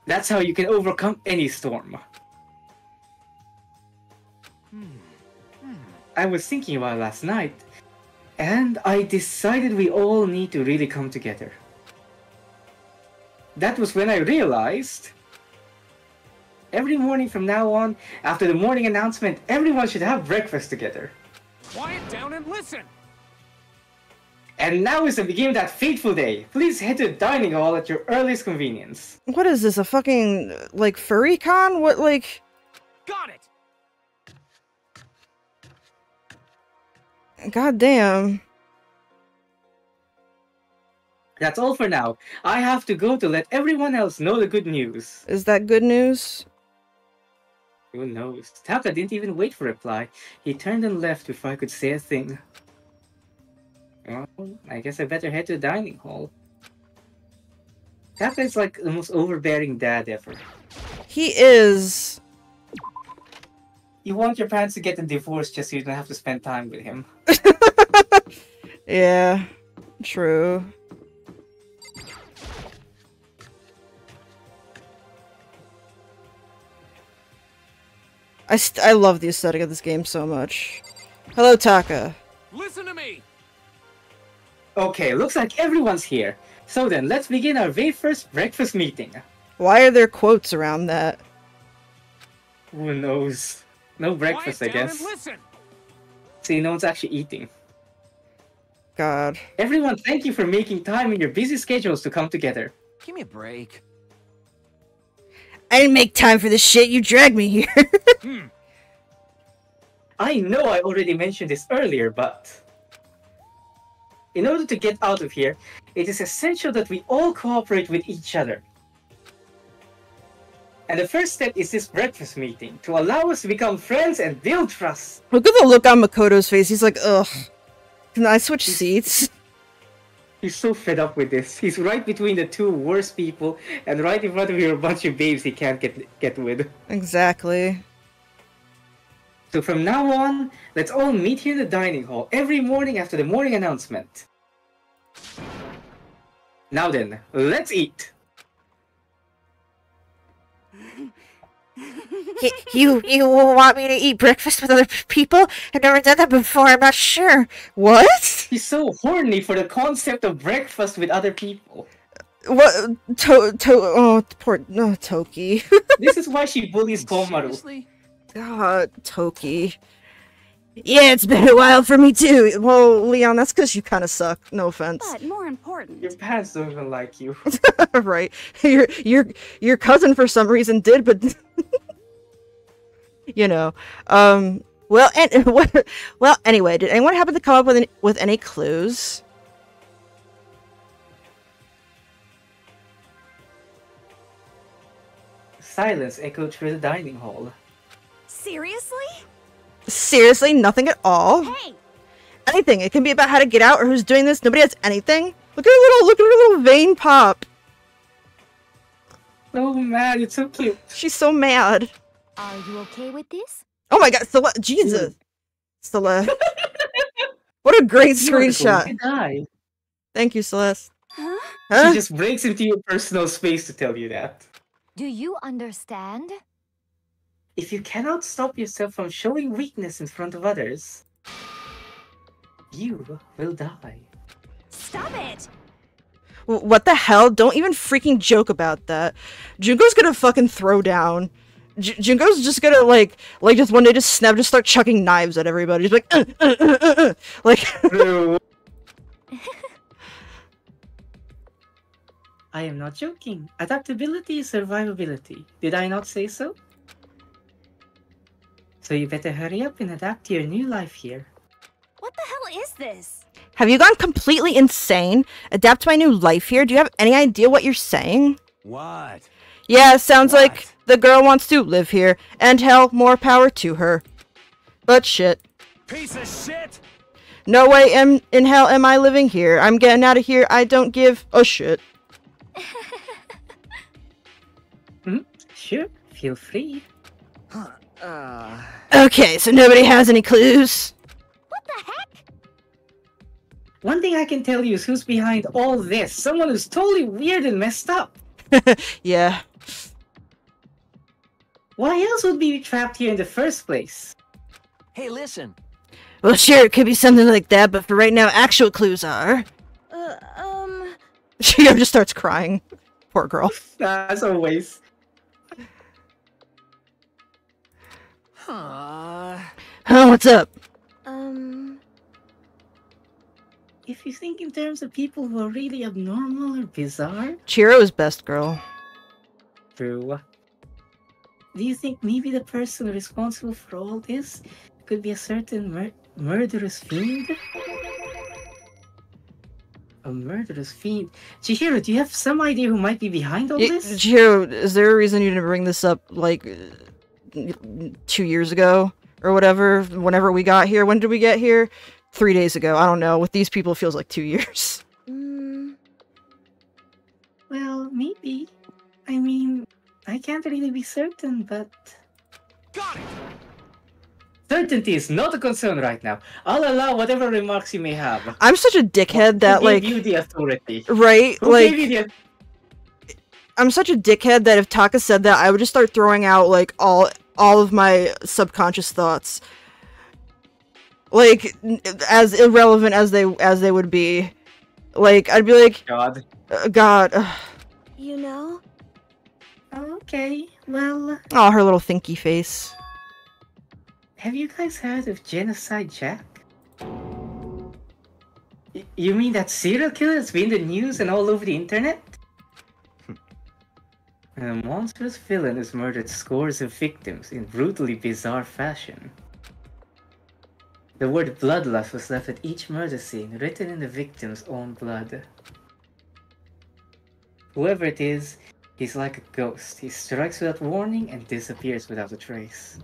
That's how you can overcome any storm. I was thinking about last night, and I decided we all need to really come together. That was when I realized every morning from now on, after the morning announcement, everyone should have breakfast together. Quiet down and listen. And now is the beginning of that fateful day. Please head to the dining hall at your earliest convenience. What is this? A fucking like furry con? What like? Got it. God damn. That's all for now. I have to go to let everyone else know the good news. Is that good news? Who knows? Taka didn't even wait for a reply. He turned and left before I could say a thing. Well, I guess I better head to the dining hall. Taka is like the most overbearing dad ever. He is. You want your parents to get a divorce just so you don't have to spend time with him. Yeah. True. I st- I love the aesthetic of this game so much. Hello, Taka. Listen to me. Okay, looks like everyone's here. So then, let's begin our very first breakfast meeting. Why are there quotes around that? Who knows? No breakfast, I Quiet down guess. See, no one's actually eating. God. Everyone, thank you for making time in your busy schedules to come together. Give me a break. I didn't make time for this shit. You dragged me here. Hmm. I know I already mentioned this earlier, but in order to get out of here, it is essential that we all cooperate with each other. And the first step is this breakfast meeting to allow us to become friends and build trust. look at the look on Makoto's face. He's like, ugh. Can I switch seats? He's so fed up with this. He's right between the two worst people, and right in front of you are a bunch of babes he can't get get with. Exactly. So from now on, let's all meet here in the dining hall every morning after the morning announcement. Now then, let's eat. Y- you you want me to eat breakfast with other people? I've never done that before. I'm not sure. What? He's so horny for the concept of breakfast with other people. What? To to oh poor no Toko. This is why she bullies Komaru. Seriously? God, Toko. Yeah, it's been a while for me too. Well, Leon, that's because you kind of suck. No offense. But more important, Your parents don't even like you. right? Your your your cousin for some reason did, but you know. Um. Well, and well, anyway, did anyone happen to come up with any, with any clues? Silence echoed through the dining hall. Seriously? Seriously, nothing at all. Hey, anything. It can be about how to get out or who's doing this. Nobody has anything. Look at her little, look at her little vein pop. Oh man, it's so cute. She's so mad. Are you okay with this? Oh my god, Celeste, Jesus. Celeste. what a great You are screenshot. to die. Thank you, Celeste. Huh? Huh? She just breaks into your personal space to tell you that. Do you understand? If you cannot stop yourself from showing weakness in front of others, you will die. Stop it! What the hell? Don't even freaking joke about that. Junko's gonna fucking throw down. J- Junko's just gonna like, like just one day just snap, just start chucking knives at everybody. He's like, uh, uh, uh, uh, uh. like, I am not joking. Adaptability is survivability. Did I not say so? So you better hurry up and adapt to your new life here. What the hell is this? have you gone completely insane? Adapt to my new life here. Do you have any idea what you're saying? What? Yeah, sounds like the girl wants to live here, and hell, more power to her. But shit. Piece of shit! No way am in hell am I living here. I'm getting out of here. I don't give a shit. Sure, feel free. Uh, Okay, so nobody has any clues. What the heck? One thing I can tell you is who's behind all this. Someone who's totally weird and messed up. Yeah. Why else would we be trapped here in the first place? hey, listen. Well, sure, it could be something like that, but for right now, actual clues are. Uh, um. She just starts crying. Poor girl. As always. Huh. Huh, what's up? Um. If you think in terms of people who are really abnormal or bizarre, Chihiro is best girl. True. Do you think maybe the person responsible for all this could be a certain mur- murderous fiend? A murderous fiend? Chihiro, do you have some idea who might be behind all this? Chihiro, is there a reason you didn't bring this up, like, two years ago? Or whatever, whenever we got here? When did we get here? Three days ago. I don't know. With these people, it feels like two years. Mm, Well, maybe. I mean, I can't really be certain, but Got it! certainty is not a concern right now. I'll allow whatever remarks you may have. I'm such a dickhead that, Who like, gave you the authority? right? Who Like, gave you the I'm such a dickhead that if Taka said that, I would just start throwing out like all all of my subconscious thoughts, like n- as irrelevant as they as they would be. Like I'd be like, God. uh, God, ugh. you know? Okay, well, oh her little thinky face. have you guys heard of Genocide Jack? Y- You mean that serial killer that's been in the news and all over the internet? A monstrous villain has murdered scores of victims in brutally bizarre fashion. The word bloodlust was left at each murder scene, written in the victim's own blood. Whoever it is, he's like a ghost. He strikes without warning and disappears without a trace.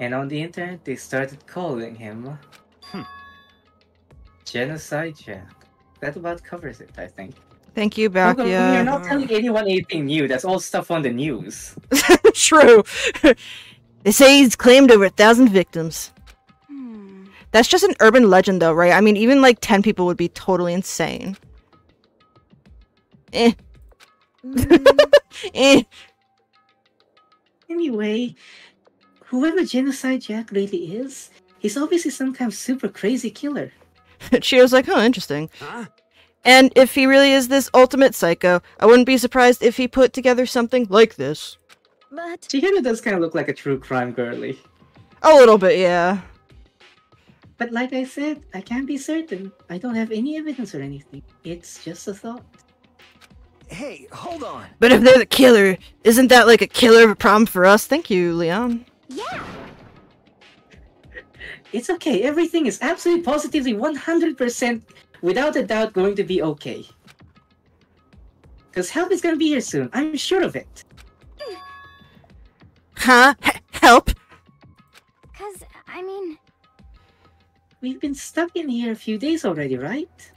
And on the internet, they started calling him Hmm. Genocide Jack. That about covers it, I think. Thank you, Although we are Byakuya. not telling anyone anything new. That's all stuff on the news. True. they say he's claimed over a thousand victims. Hmm. That's just an urban legend, though, right? I mean, even like ten people would be totally insane. Eh, Mm, eh. Anyway, whoever Genocide Jack really is, he's obviously some kind of super crazy killer. she was like, huh, interesting. Huh? And if he really is this ultimate psycho, I wouldn't be surprised if he put together something like this. but Chihiro does kind of look like a true crime girly. A little bit, yeah. But like I said, I can't be certain. I don't have any evidence or anything. It's just a thought. Hey, hold on. But if they're the killer, isn't that like a killer of a problem for us? Thank you, Leon. yeah, It's okay. Everything is absolutely positively 100% without a doubt going to be okay. Because help is going to be here soon. I'm sure of it. Huh? H- help? cause I mean, we've been stuck in here a few days already, right?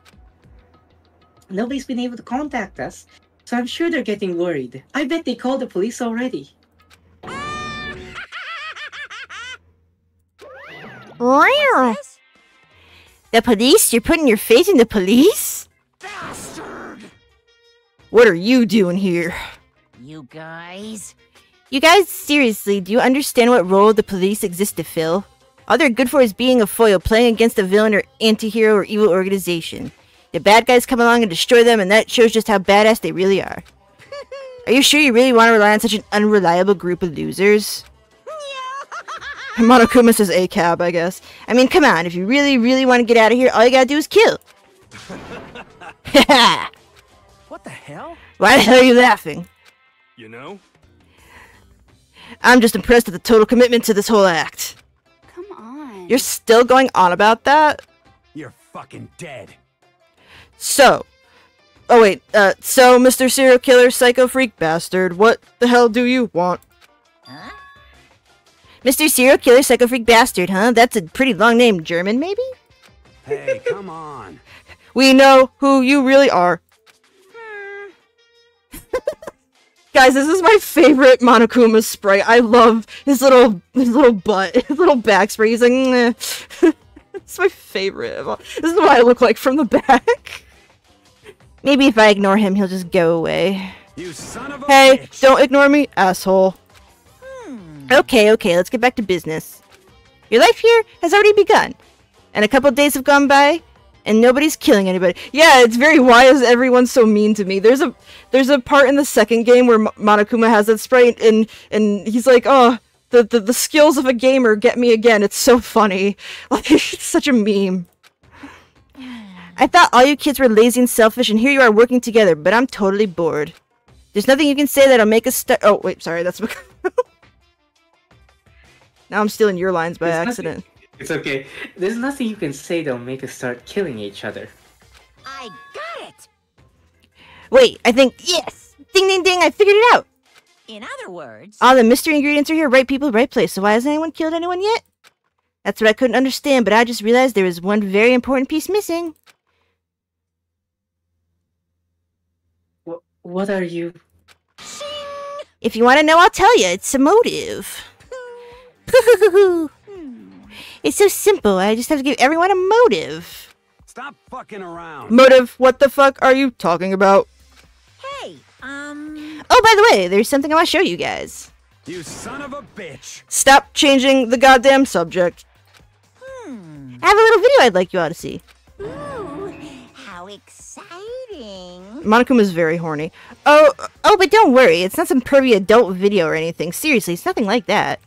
Nobody's been able to contact us, so I'm sure they're getting worried. I bet they called the police already. Wow. The police? You're putting your faith in the police? Bastard! What are you doing here? You guys? You guys, seriously, do you understand what role the police exist to fill? All they're good for is being a foil, playing against a villain or anti-hero or evil organization. The bad guys come along and destroy them, and that shows just how badass they really are. Are you sure you really want to rely on such an unreliable group of losers? Monokuma says a cab, I guess. I mean, come on, if you really, really want to get out of here, all you gotta do is kill. What the hell? Why the hell are you laughing? You know? I'm just impressed at the total commitment to this whole act. Come on. You're still going on about that? You're fucking dead. So. Oh, wait. Uh, so, Mr. Serial Killer Psycho Freak Bastard, what the hell do you want? Huh? Mr. Serial Killer Psycho Freak Bastard, huh? That's a pretty long name. German, maybe? Hey, come on. We know who you really are. Guys, this is my favorite Monokuma sprite. I love his little his little butt, his little back spray. He's like, it's my favorite. This is what I look like from the back. Maybe if I ignore him, he'll just go away. You son of a Hey, bitch. don't ignore me, asshole. Mm. Okay, okay, let's get back to business. Your life here has already begun, and a couple days have gone by, and nobody's killing anybody. Yeah, it's very why is everyone so mean to me? There's a there's a part in the second game where Mo- Monokuma has that sprite, and and he's like, oh. The, the, the skills of a gamer get me again. It's so funny. Like, it's such a meme. I thought all you kids were lazy and selfish, and here you are working together, but I'm totally bored. There's nothing you can say that'll make us start. Oh, wait, sorry, that's. now I'm stealing your lines by There's accident. Nothing, it's okay. There's nothing you can say that'll make us start killing each other. I got it! Wait, I think. Yes! Ding ding ding, I figured it out! In other words, All the mystery ingredients are here, right people, right place, so why hasn't anyone killed anyone yet? That's what I couldn't understand, but I just realized there was one very important piece missing. What, what are you? If you want to know, I'll tell you. It's a motive. it's so simple. I just have to give everyone a motive. Stop fucking around. Motive? What the fuck are you talking about? hey, um, Oh, by the way, there's something I want to show you guys. You son of a bitch. Stop changing the goddamn subject. hmm. I have a little video I'd like you all to see. Ooh, how exciting. Monokuma's very horny. Oh, oh, but don't worry. It's not some pervy adult video or anything. Seriously, it's nothing like that.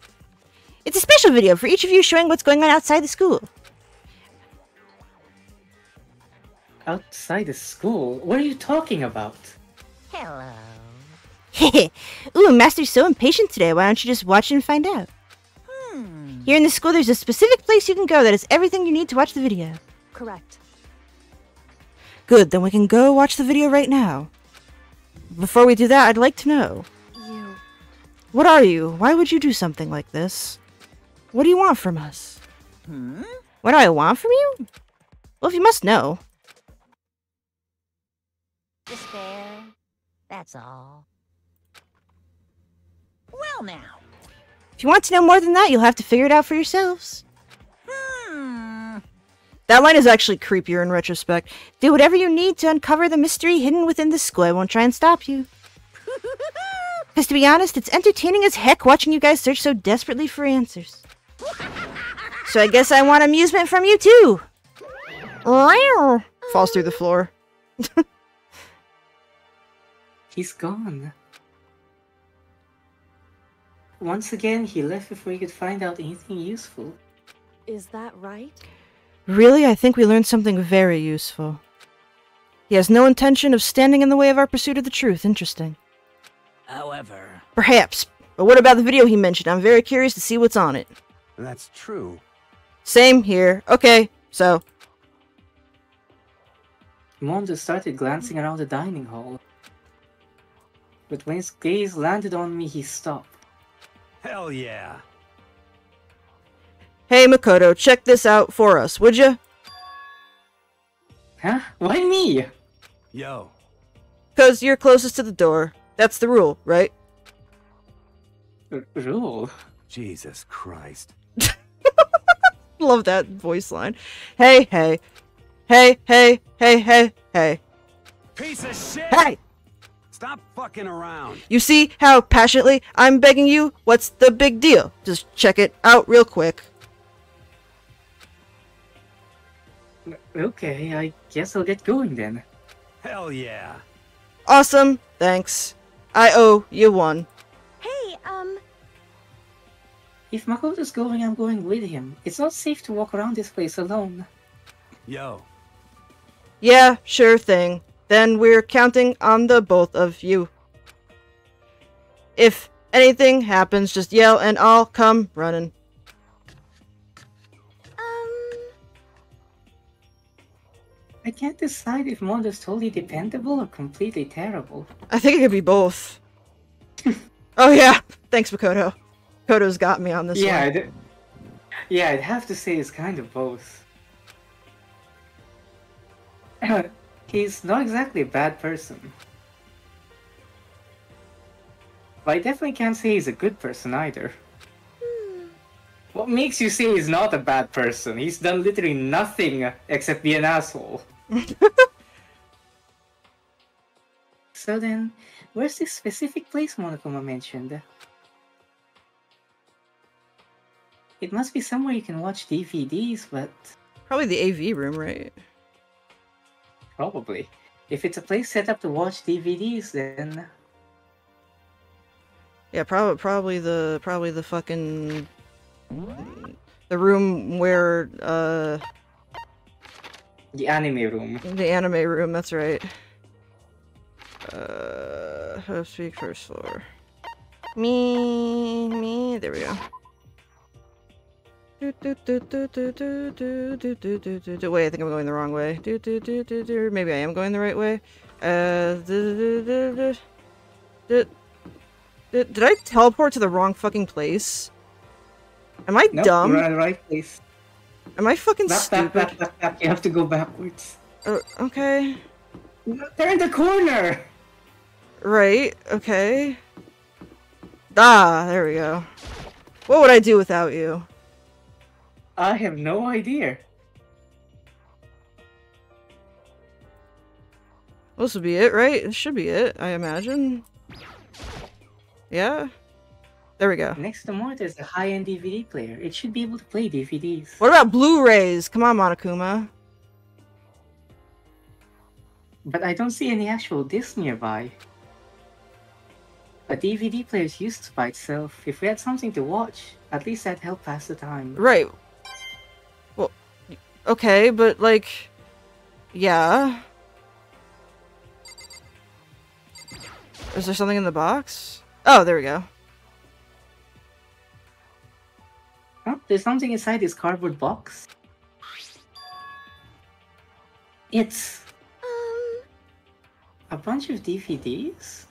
It's a special video for each of you showing what's going on outside the school. Outside the school? What are you talking about? Hello. Ooh, Master's so impatient today. Why don't you just watch and find out? Hmm. Here in the school, there's a specific place you can go that has everything you need to watch the video. Correct. Good, then we can go watch the video right now. Before we do that, I'd like to know. You. What are you? Why would you do something like this? What do you want from us? Hmm? What do I want from you? Well, if you must know. Despair. That's all. Well, now. If you want to know more than that, you'll have to figure it out for yourselves. Hmm. That line is actually creepier in retrospect. Do whatever you need to uncover the mystery hidden within the school. I won't try and stop you. Because to be honest, it's entertaining as heck watching you guys search so desperately for answers. So I guess I want amusement from you too. Falls through the floor. He's gone. Once again, he left before he could find out anything useful. Is that right? Really, I think we learned something very useful. He has no intention of standing in the way of our pursuit of the truth. Interesting. However, Perhaps. But what about the video he mentioned? I'm very curious to see what's on it. That's true. Same here. Okay, so. Mondo started glancing around the dining hall. But when his gaze landed on me, he stopped. Hell yeah. Hey, Makoto, check this out for us, would ya? Huh? Why me? Yo, Because you're closest to the door. That's the rule, right? R- rule. Jesus Christ. Love that voice line. Hey, hey. Hey, hey, hey, hey, hey. Piece of shit! Hey! Stop fucking around. You see how passionately I'm begging you? What's the big deal? Just check it out real quick. Okay, I guess I'll get going then. Hell yeah. Awesome, thanks. I owe you one. Hey, um, If Makoto's going, I'm going with him. It's not safe to walk around this place alone. Yo, Yeah, sure thing. Then we're counting on the both of you. If anything happens, just yell and I'll come running. um, I can't decide if Mondo's totally dependable or completely terrible. I think it could be both. oh yeah, thanks Makoto. Makoto's got me on this yeah, one. Yeah, I'd have to say it's kind of both. He's not exactly a bad person. But I definitely can't say he's a good person either. What makes you say he's not a bad person? He's done literally nothing except be an asshole. so then, where's this specific place Monokuma mentioned? It must be somewhere you can watch DVDs, but Probably the AV room, right? probably. If it's a place set up to watch DVDs, then Yeah, probably probably the probably the fucking the room where uh the anime room. the anime room. That's right. Uh, speak first floor. Me, me. There we go. Wait, I think I'm going the wrong way. Maybe I am going the right way. Uh. Did, did I teleport to the wrong fucking place? Am I Nope, dumb? you're at the right place. Am I fucking Back, stupid? back, back, back. You have to go backwards. Uh, okay. In the corner! Right, okay. Ah, there we go. What would I do without you? I have no idea. This would be it, right? This should be it, I imagine. Yeah? There we go. Next to more, there's a high-end DVD player. It should be able to play DVDs. What about Blu-rays? Come on, Monokuma. But I don't see any actual disc nearby. A DVD player is useless by itself. If we had something to watch, at least that'd help pass the time. Right. Okay, but like, yeah. Is there something in the box? Oh, there we go. Oh, there's something inside this cardboard box. It's um, a bunch of DVDs.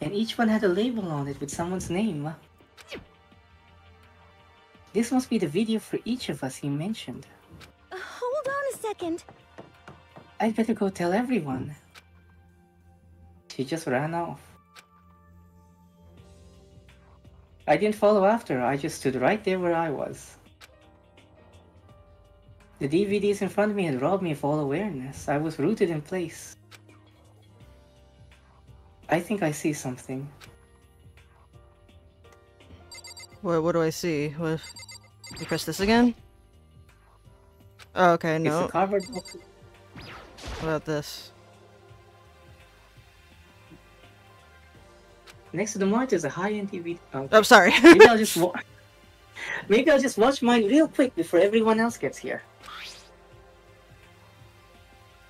And each one had a label on it with someone's name. This must be the video for each of us he mentioned. hold on a second. I'd better go tell everyone. She just ran off. I didn't follow after I just stood right there where I was. The DVDs in front of me had robbed me of all awareness. I was rooted in place. I think I see something. What, what do I see? What? You press this again? Oh, okay, It's no. cardboard box. What about this? Next to the monitor is a high-end DVD. Oh, Oh, sorry. maybe I'll just wa- maybe I'll just watch mine real quick before everyone else gets here.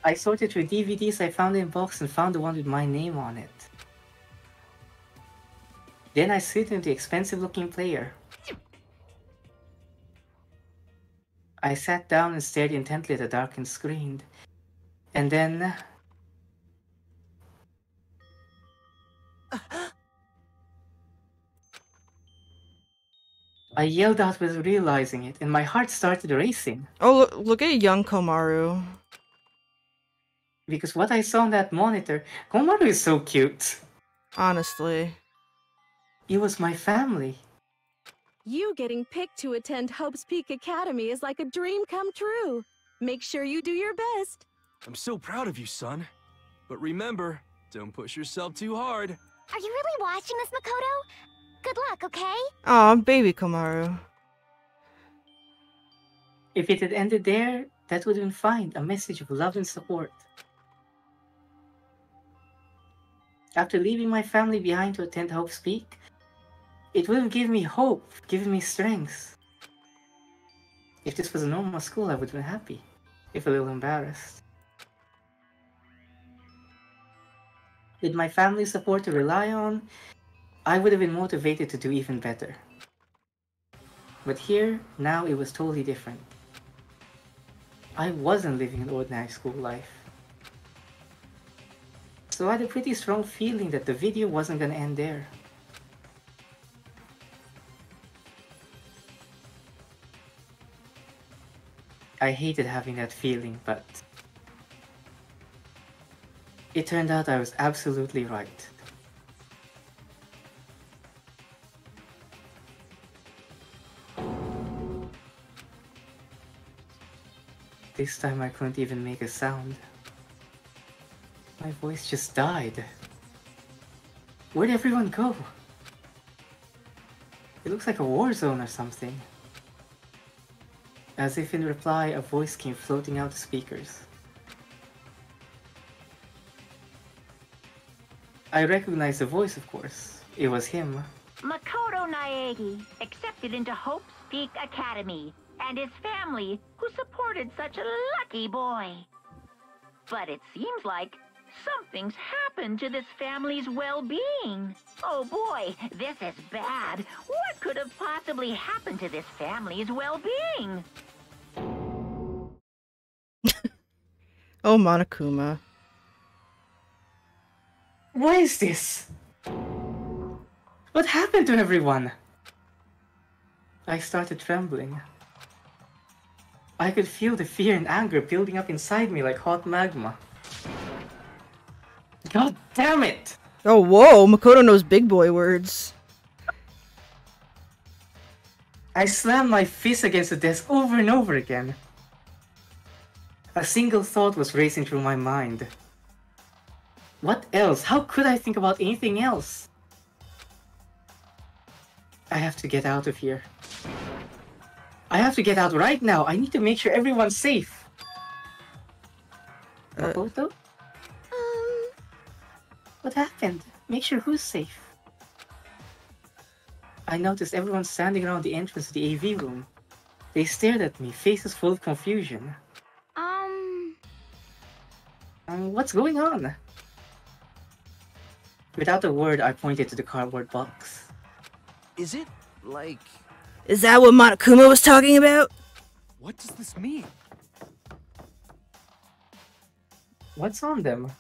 I sorted through DVDs I found in box and found the one with my name on it. Then I slid into the expensive-looking player. I sat down and stared intently at the darkened screen. And then I yelled out with realizing it, and my heart started racing. Oh, look, look at young Komaru. Because what I saw on that monitor, Komaru is so cute. Honestly. It was my family. You getting picked to attend Hope's Peak Academy is like a dream come true. Make sure you do your best. I'm so proud of you, son. But remember, don't push yourself too hard. Are you really watching this, Makoto? Good luck, okay? Aw, baby Komaru. If it had ended there, that would have been fine. A message of love and support. After leaving my family behind to attend Hope's Peak, it have given me hope, given me strength. If this was a normal school, I would have been happy, if a little embarrassed. With my family support to rely on, I would have been motivated to do even better. But here, now it was totally different. I wasn't living an ordinary school life. So I had a pretty strong feeling that the video wasn't gonna end there. I hated having that feeling, but it turned out I was absolutely right. This time I couldn't even make a sound. My voice just died. Where'd everyone go? It looks like a war zone or something. As if in reply, a voice came floating out the speakers. I recognized the voice, of course. It was him. Makoto Naegi accepted into Hope's Peak Academy and his family who supported such a lucky boy. But it seems like something's happened to this family's well-being. Oh boy, this is bad. What could have possibly happened to this family's well-being? Oh, Monokuma. What is this? What happened to everyone? I started trembling. I could feel the fear and anger building up inside me like hot magma. God damn it! Oh, whoa, Makoto knows big boy words. I slammed my fist against the desk over and over again. A single thought was racing through my mind. What else? How could I think about anything else? I have to get out of here. I have to get out right now. I need to make sure everyone's safe. Uh, Makoto? Um, What happened? Make sure who's safe. I noticed everyone standing around the entrance to the AV room. They stared at me, faces full of confusion. Um, what's going on? Without a word, I pointed to the cardboard box. Is it like. Is that what Monokuma was talking about? What does this mean? What's on them?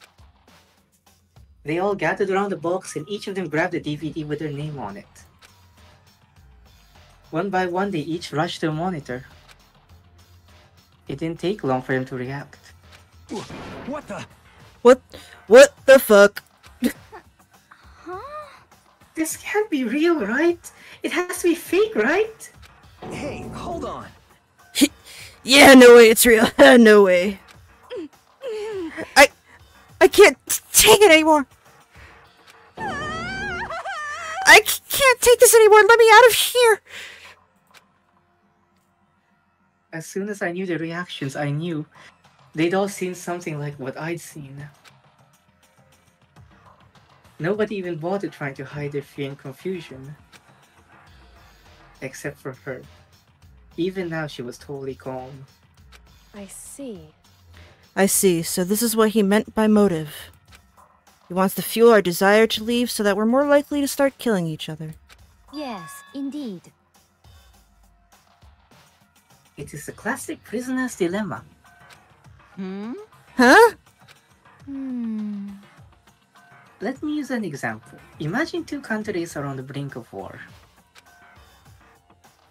They all gathered around the box and each of them grabbed a DVD with their name on it. One by one, they each rushed to a monitor. It didn't take long for them to react. What the? What? What the fuck? huh? This can't be real, right? It has to be fake, right? Hey, hold on. Yeah, no way, it's real. no way. I, I can't take it anymore. I can't take this anymore. Let me out of here. As soon as I knew the reactions, I knew they'd all seen something like what I'd seen. Nobody even bothered trying to hide their fear and confusion. Except for her. Even now, she was totally calm. I see. I see. So this is what he meant by motive. He wants to fuel our desire to leave so that we're more likely to start killing each other. Yes, indeed. It is a classic prisoner's dilemma. Hmm? Huh? Hmm. Let me use an example. Imagine two countries are on the brink of war.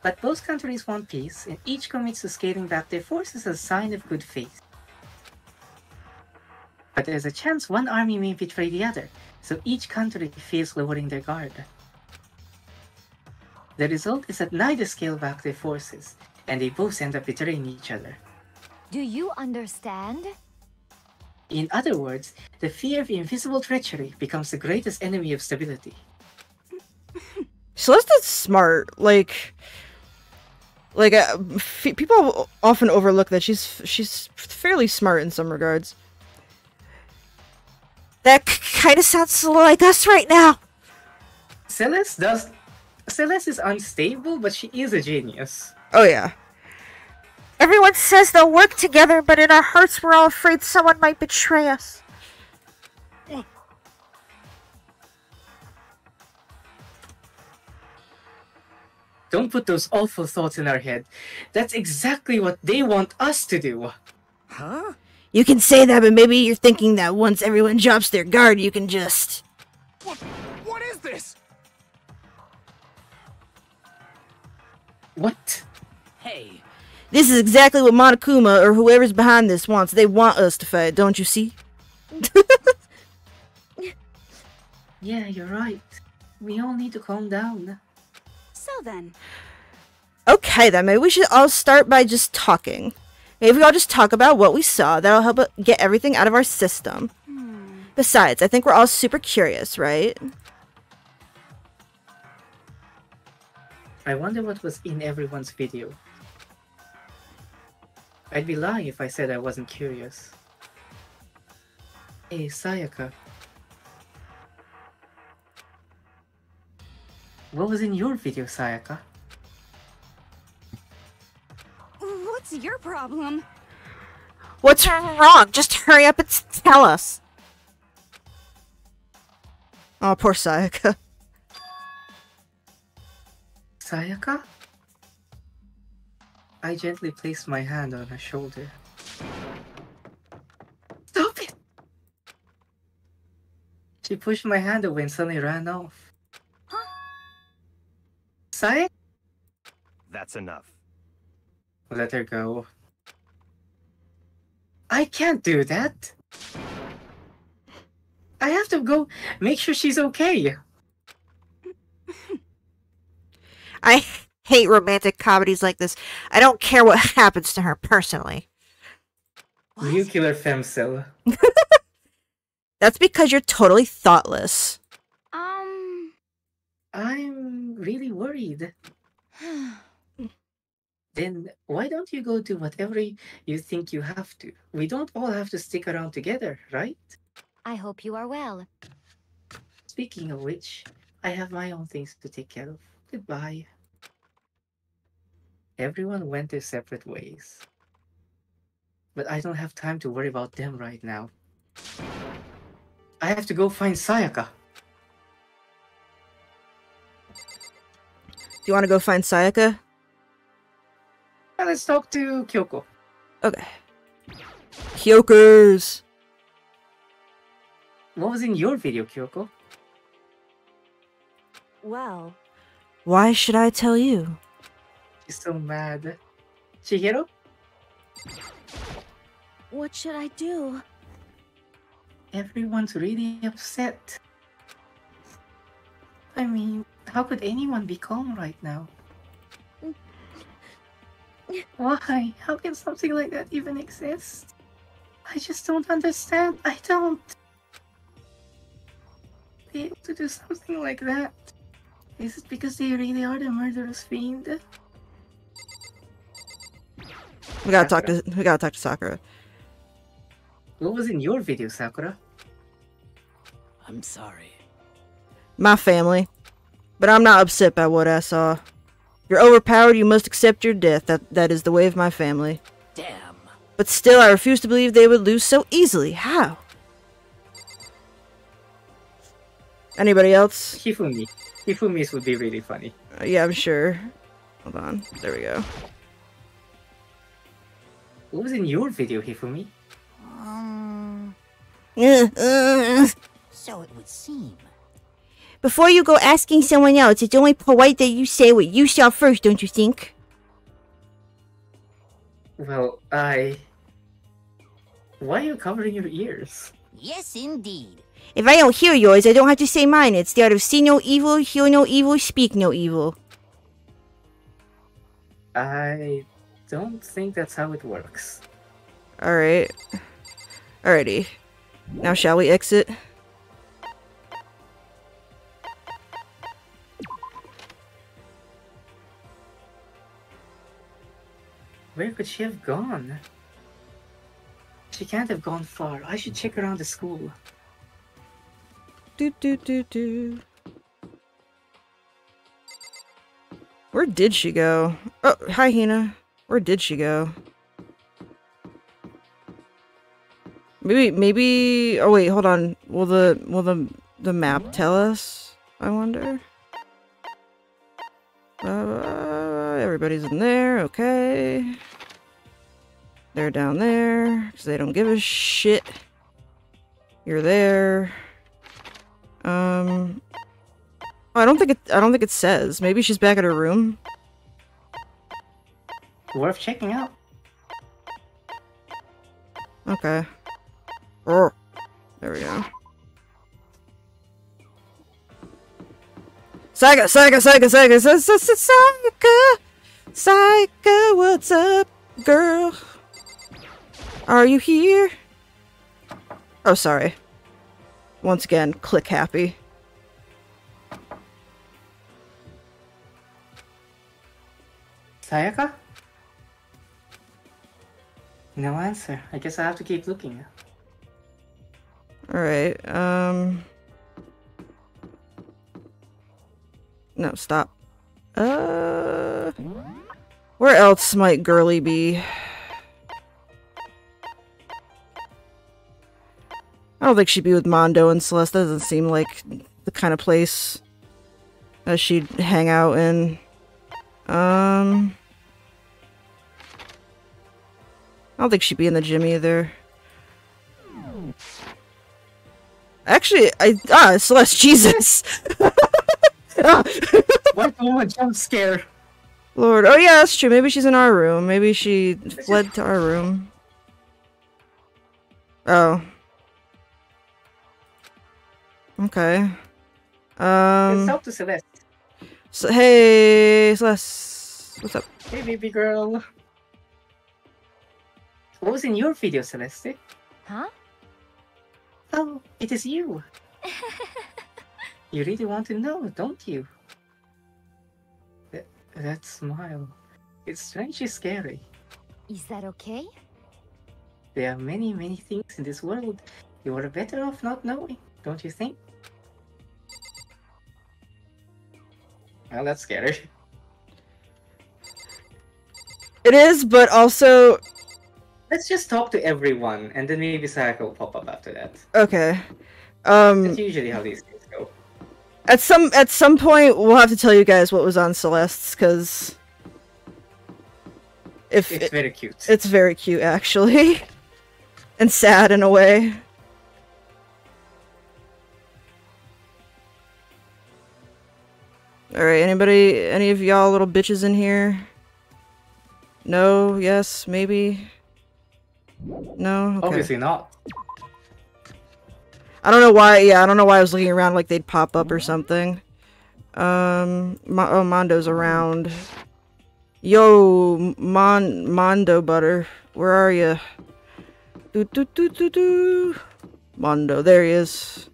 But both countries want peace, and each commits to scaling back their forces as a sign of good faith. But there's a chance one army may betray the other, so each country fears lowering their guard. The result is that neither scale back their forces, and they both end up betraying each other. Do you understand? In other words, the fear of invisible treachery becomes the greatest enemy of stability. Celeste's smart. Like, like uh, people often overlook that she's she's fairly smart in some regards. That kind of sounds a little like us right now. Celeste does. Celeste is unstable, but she is a genius. Oh yeah. Everyone says they'll work together, but in our hearts we're all afraid someone might betray us. Don't put those awful thoughts in our head. That's exactly what they want us to do. Huh? You can say that, but maybe you're thinking that once everyone drops their guard, you can just. What? What is this? What? Hey. This is exactly what Monokuma or whoever's behind this wants. They want us to fight, don't you see? Yeah, you're right. We all need to calm down. So then, Okay, then maybe we should all start by just talking. Maybe we all just talk about what we saw. That'll help get everything out of our system. Hmm. Besides, I think we're all super curious, right? I wonder what was in everyone's video. I'd be lying if I said I wasn't curious. Hey, Sayaka. What was in your video, Sayaka? what's your problem? What's wrong? Just hurry up and tell us. Oh, poor Sayaka. Sayaka? I gently placed my hand on her shoulder. Stop it! She pushed my hand away and suddenly ran off. Sayaka? That's enough. Let her go. I can't do that. I have to go make sure she's okay. I hate romantic comedies like this. I don't care what happens to her personally. Nuclear femcel. That's because you're totally thoughtless. Um. I'm really worried. Then why don't you go do whatever you think you have to? We don't all have to stick around together, right? I hope you are well. Speaking of which, I have my own things to take care of. Goodbye. Everyone went their separate ways. But I don't have time to worry about them right now. I have to go find Sayaka. Do you want to go find Sayaka? Now let's talk to Kyoko. Okay. Kyokers! What was in your video, Kyoko? Well, Why should I tell you? She's so mad. Chihiro? what should I do? Everyone's really upset. I mean, how could anyone be calm right now? Why? How can something like that even exist? I just don't understand. I don't. Be able to do something like that. Is it because they really are the murderous fiend? We gotta talk to we gotta talk to Sakura. What was in your video, Sakura? I'm sorry. My family. But I'm not upset by what I saw. You're overpowered, you must accept your death. That that is the way of my family. Damn. But still I refuse to believe they would lose so easily. How? Anybody else? Hifumi. Hifumi's would be really funny. Uh, yeah, I'm sure. Hold on. There we go. What was in your video, Hifumi? Um, so it would seem. Before you go asking someone else, it's only polite that you say what you saw first, don't you think? Well, I. Why are you covering your ears? Yes, indeed. If I don't hear yours, I don't have to say mine. It's the art of see no evil, hear no evil, speak no evil. I don't think that's how it works. Alright. Alrighty. Now shall we exit? Where could she have gone? She can't have gone far. I should check around the school. Do do do do. Where did she go? Oh, hi Hina. Where did she go? Maybe maybe oh wait, hold on. Will the will the the map tell us? I wonder. Uh, everybody's in there, okay. They're down there, because they don't give a shit. You're there. Um, I don't think it. I don't think it says. Maybe she's back at her room. Worth checking out. Okay. Oh, there we go. Saga, Saga, Saga, Saga, Saga, Saga, Saga, what's up, girl? Are you here? Oh, sorry. Once again, click happy. Sayaka? No answer. I guess I have to keep looking. Alright, um... No, stop. Uh... Where else might Girly be? I don't think she'd be with Mondo and Celeste. That doesn't seem like the kind of place that she'd hang out in. Um... I don't think she'd be in the gym either. Actually, I ah Celeste, Jesus. what a jump scare! Lord, oh yeah, that's true. Maybe she's in our room. Maybe she fled to our room. Oh. Okay. Um. Talk to Celeste. So, hey, Celeste, what's up? Hey, baby girl. What was in your video, Celeste? Huh? Oh, it is you. you really want to know, don't you? That, that smile. It's strangely scary. Is that okay? There are many, many things in this world you are better off not knowing, don't you think? Well, that's scary. It is, but also Let's just talk to everyone, and then maybe Sayaka will pop up after that. okay. Um, That's usually how these things go. at some at some point we'll have to tell you guys what was on Celeste's because if It's it- very cute. it's very cute actually, and sad in a way. All right, anybody, any of y'all little bitches in here? No, yes, maybe. No, okay. Obviously not. I don't know why. Yeah, I don't know why I was looking around like they'd pop up or something. Um, Mo- oh, Mondo's around. Yo, Mon Mondo Butter, where are you? Do do do do do. Mondo, there he is.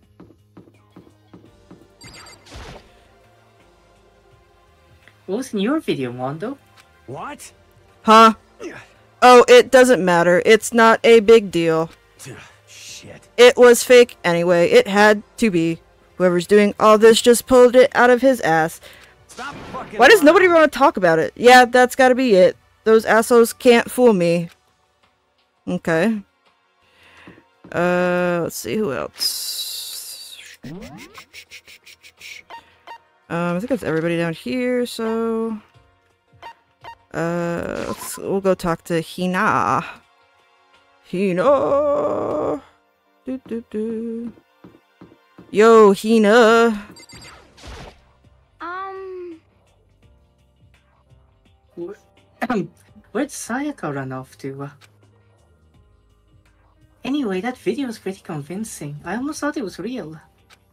What was in your video, Mondo? What? Huh? Oh, it doesn't matter. It's not a big deal. Shit. It was fake anyway. It had to be. Whoever's doing all this just pulled it out of his ass. Stop fucking Why does nobody want to talk about it? Yeah, that's gotta be it. Those assholes can't fool me. Okay. Uh, let's see who else. Um, I think that's everybody down here, so... Uh, we'll go talk to Hina. Hina! Do, do, do. Yo, Hina! Um... Where'd Sayaka run off to? Anyway, that video was pretty convincing. I almost thought it was real.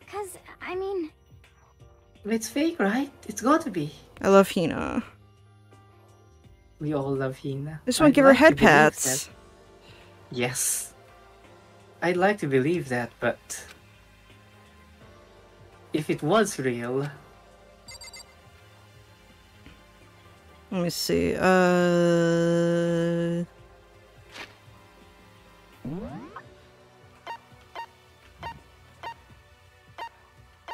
Cause, I mean... It's fake, right? It's gotta be. I love Hina. We all love Hina. I just want to give her like head pats. Yes. I'd like to believe that, but if it was real, Let me see. Uh.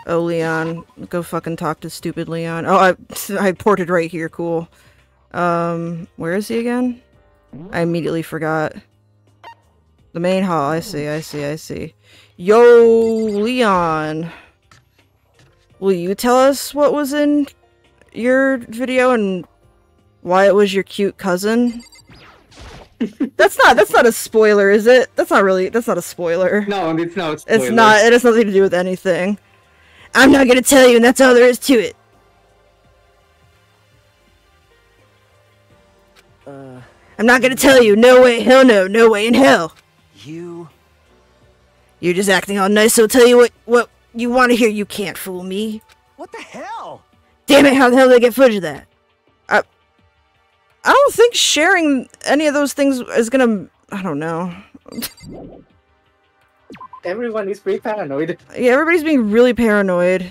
Oh, Leon, go fucking talk to stupid Leon. Oh, I I ported right here. Cool. Um, where is he again? I immediately forgot. The main hall. I see. I see. I see. Yo, Leon. Will you tell us what was in your video and why it was your cute cousin? that's not that's not a spoiler, is it? That's not really that's not a spoiler. no, it's not. It's not it has nothing to do with anything. I'm not gonna tell you and that's all there is to it. I'm not gonna tell you, no way, hell no, no way in hell. you. You're just acting all nice, so I'll tell you what what you wanna hear, you can't fool me. What the hell? Damn it, how the hell did I get footage of that? I I don't think sharing any of those things is gonna I don't know. Everyone is pretty paranoid. Yeah, everybody's being really paranoid.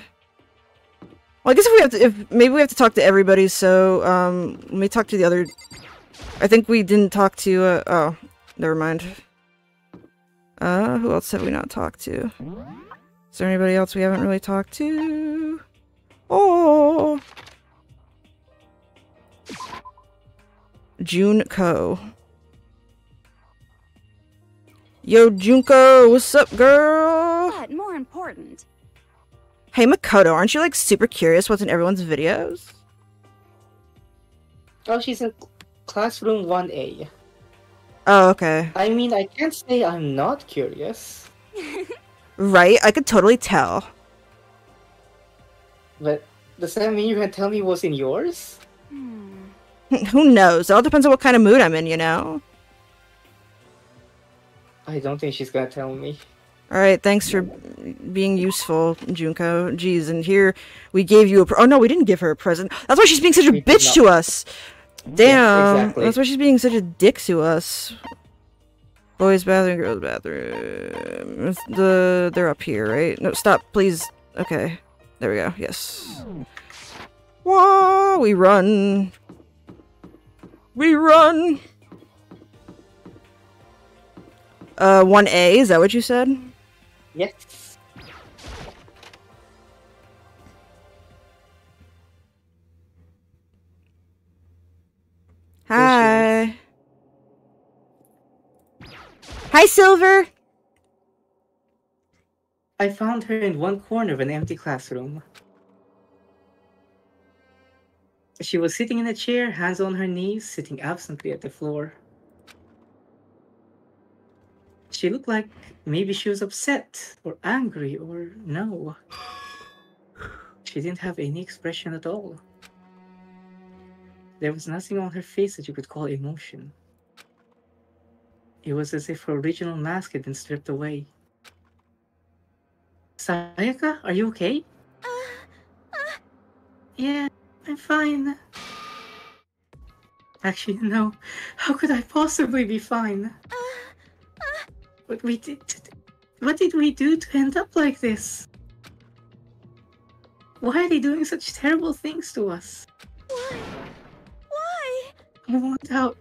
Well, I guess if we have to, if maybe we have to talk to everybody. So, um, let me talk to the other. I think we didn't talk to. Uh, oh, never mind. Uh, who else have we not talked to? Is there anybody else we haven't really talked to? Oh, Junko. Yo, Junko, what's up, girl? But more important, Hey Makoto, aren't you like super curious what's in everyone's videos? Oh, she's in classroom 1A. Oh, okay. I mean, I can't say I'm not curious, Right? I could totally tell. but does that mean you can tell me what's in yours? hmm, Who knows? It all depends on what kind of mood I'm in, you know? I don't think she's gonna tell me. Alright, thanks for being useful, Junko. Jeez, and here we gave you a Oh no, we didn't give her a present. That's why she's being such a We bitch to us! Damn! exactly. That's why she's being such a dick to us. Boys' bathroom, girls' bathroom. It's The they're up here, right? No, stop, please. Okay, there we go. Yes. Whoa! We run. We run. Uh, one A. Is that what you said? Yes. Hi. Hi, Silver. I found her in one corner of an empty classroom. She was sitting in a chair, hands on her knees, sitting absently at the floor. She looked like maybe she was upset or angry or no. She didn't have any expression at all. There was nothing on her face that you could call emotion. It was as if her original mask had been stripped away. Sayaka, are you okay? Uh, uh. Yeah, I'm fine. Actually, no. How could I possibly be fine? Uh, what we did. What did we do to end up like this? Why are they doing such terrible things to us? I want out.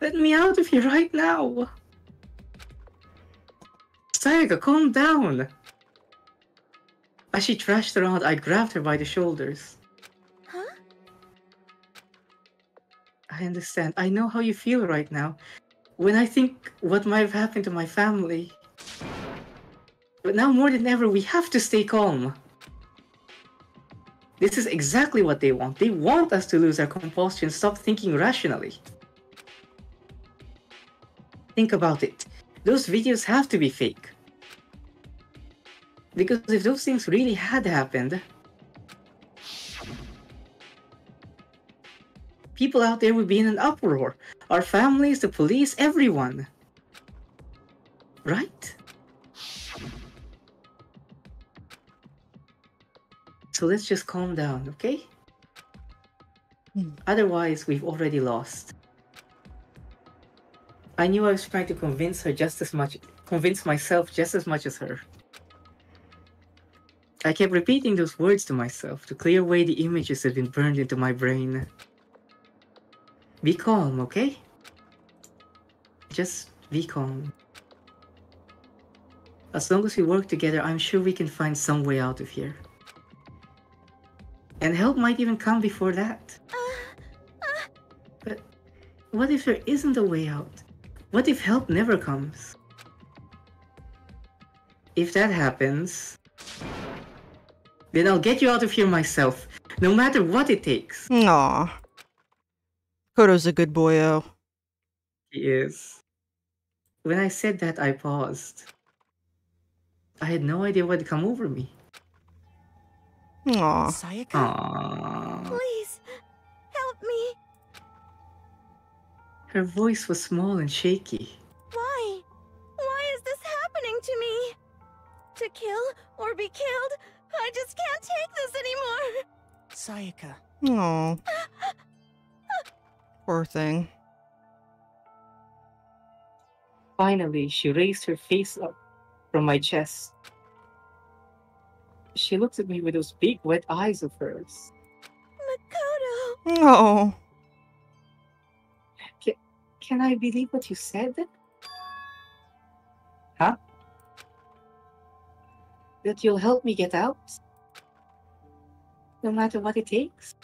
Let me out of here right now. Sayaka, calm down. As she thrashed around, I grabbed her by the shoulders. Huh? I understand. I know how you feel right now. When I think what might have happened to my family. But now more than ever, we have to stay calm. This is exactly what they want. They want us to lose our compulsion, stop thinking rationally. Think about it. Those videos have to be fake. Because if those things really had happened, people out there would be in an uproar. Our families, the police, everyone. Right? So let's just calm down, okay? Hmm. Otherwise, we've already lost. I knew I was trying to convince her just as much, convince myself just as much as her. I kept repeating those words to myself to clear away the images that had been burned into my brain. Be calm, okay? Just be calm. As long as we work together, I'm sure we can find some way out of here. And help might even come before that. But what if there isn't a way out? What if help never comes? If that happens, then I'll get you out of here myself, no matter what it takes. Aw. Koto's a good boy, boyo. He is. When I said that, I paused. I had no idea what had come over me. Aw. Sayaka? Aww. Please, help me. Her voice was small and shaky. Why? Why is this happening to me? To kill or be killed? I just can't take this anymore. Sayaka. Aw. Poor thing. Finally, she raised her face up from my chest. She looks at me with those big wet eyes of hers. Makoto. Oh. Can can I believe what you said? Huh? That you'll help me get out? No matter what it takes?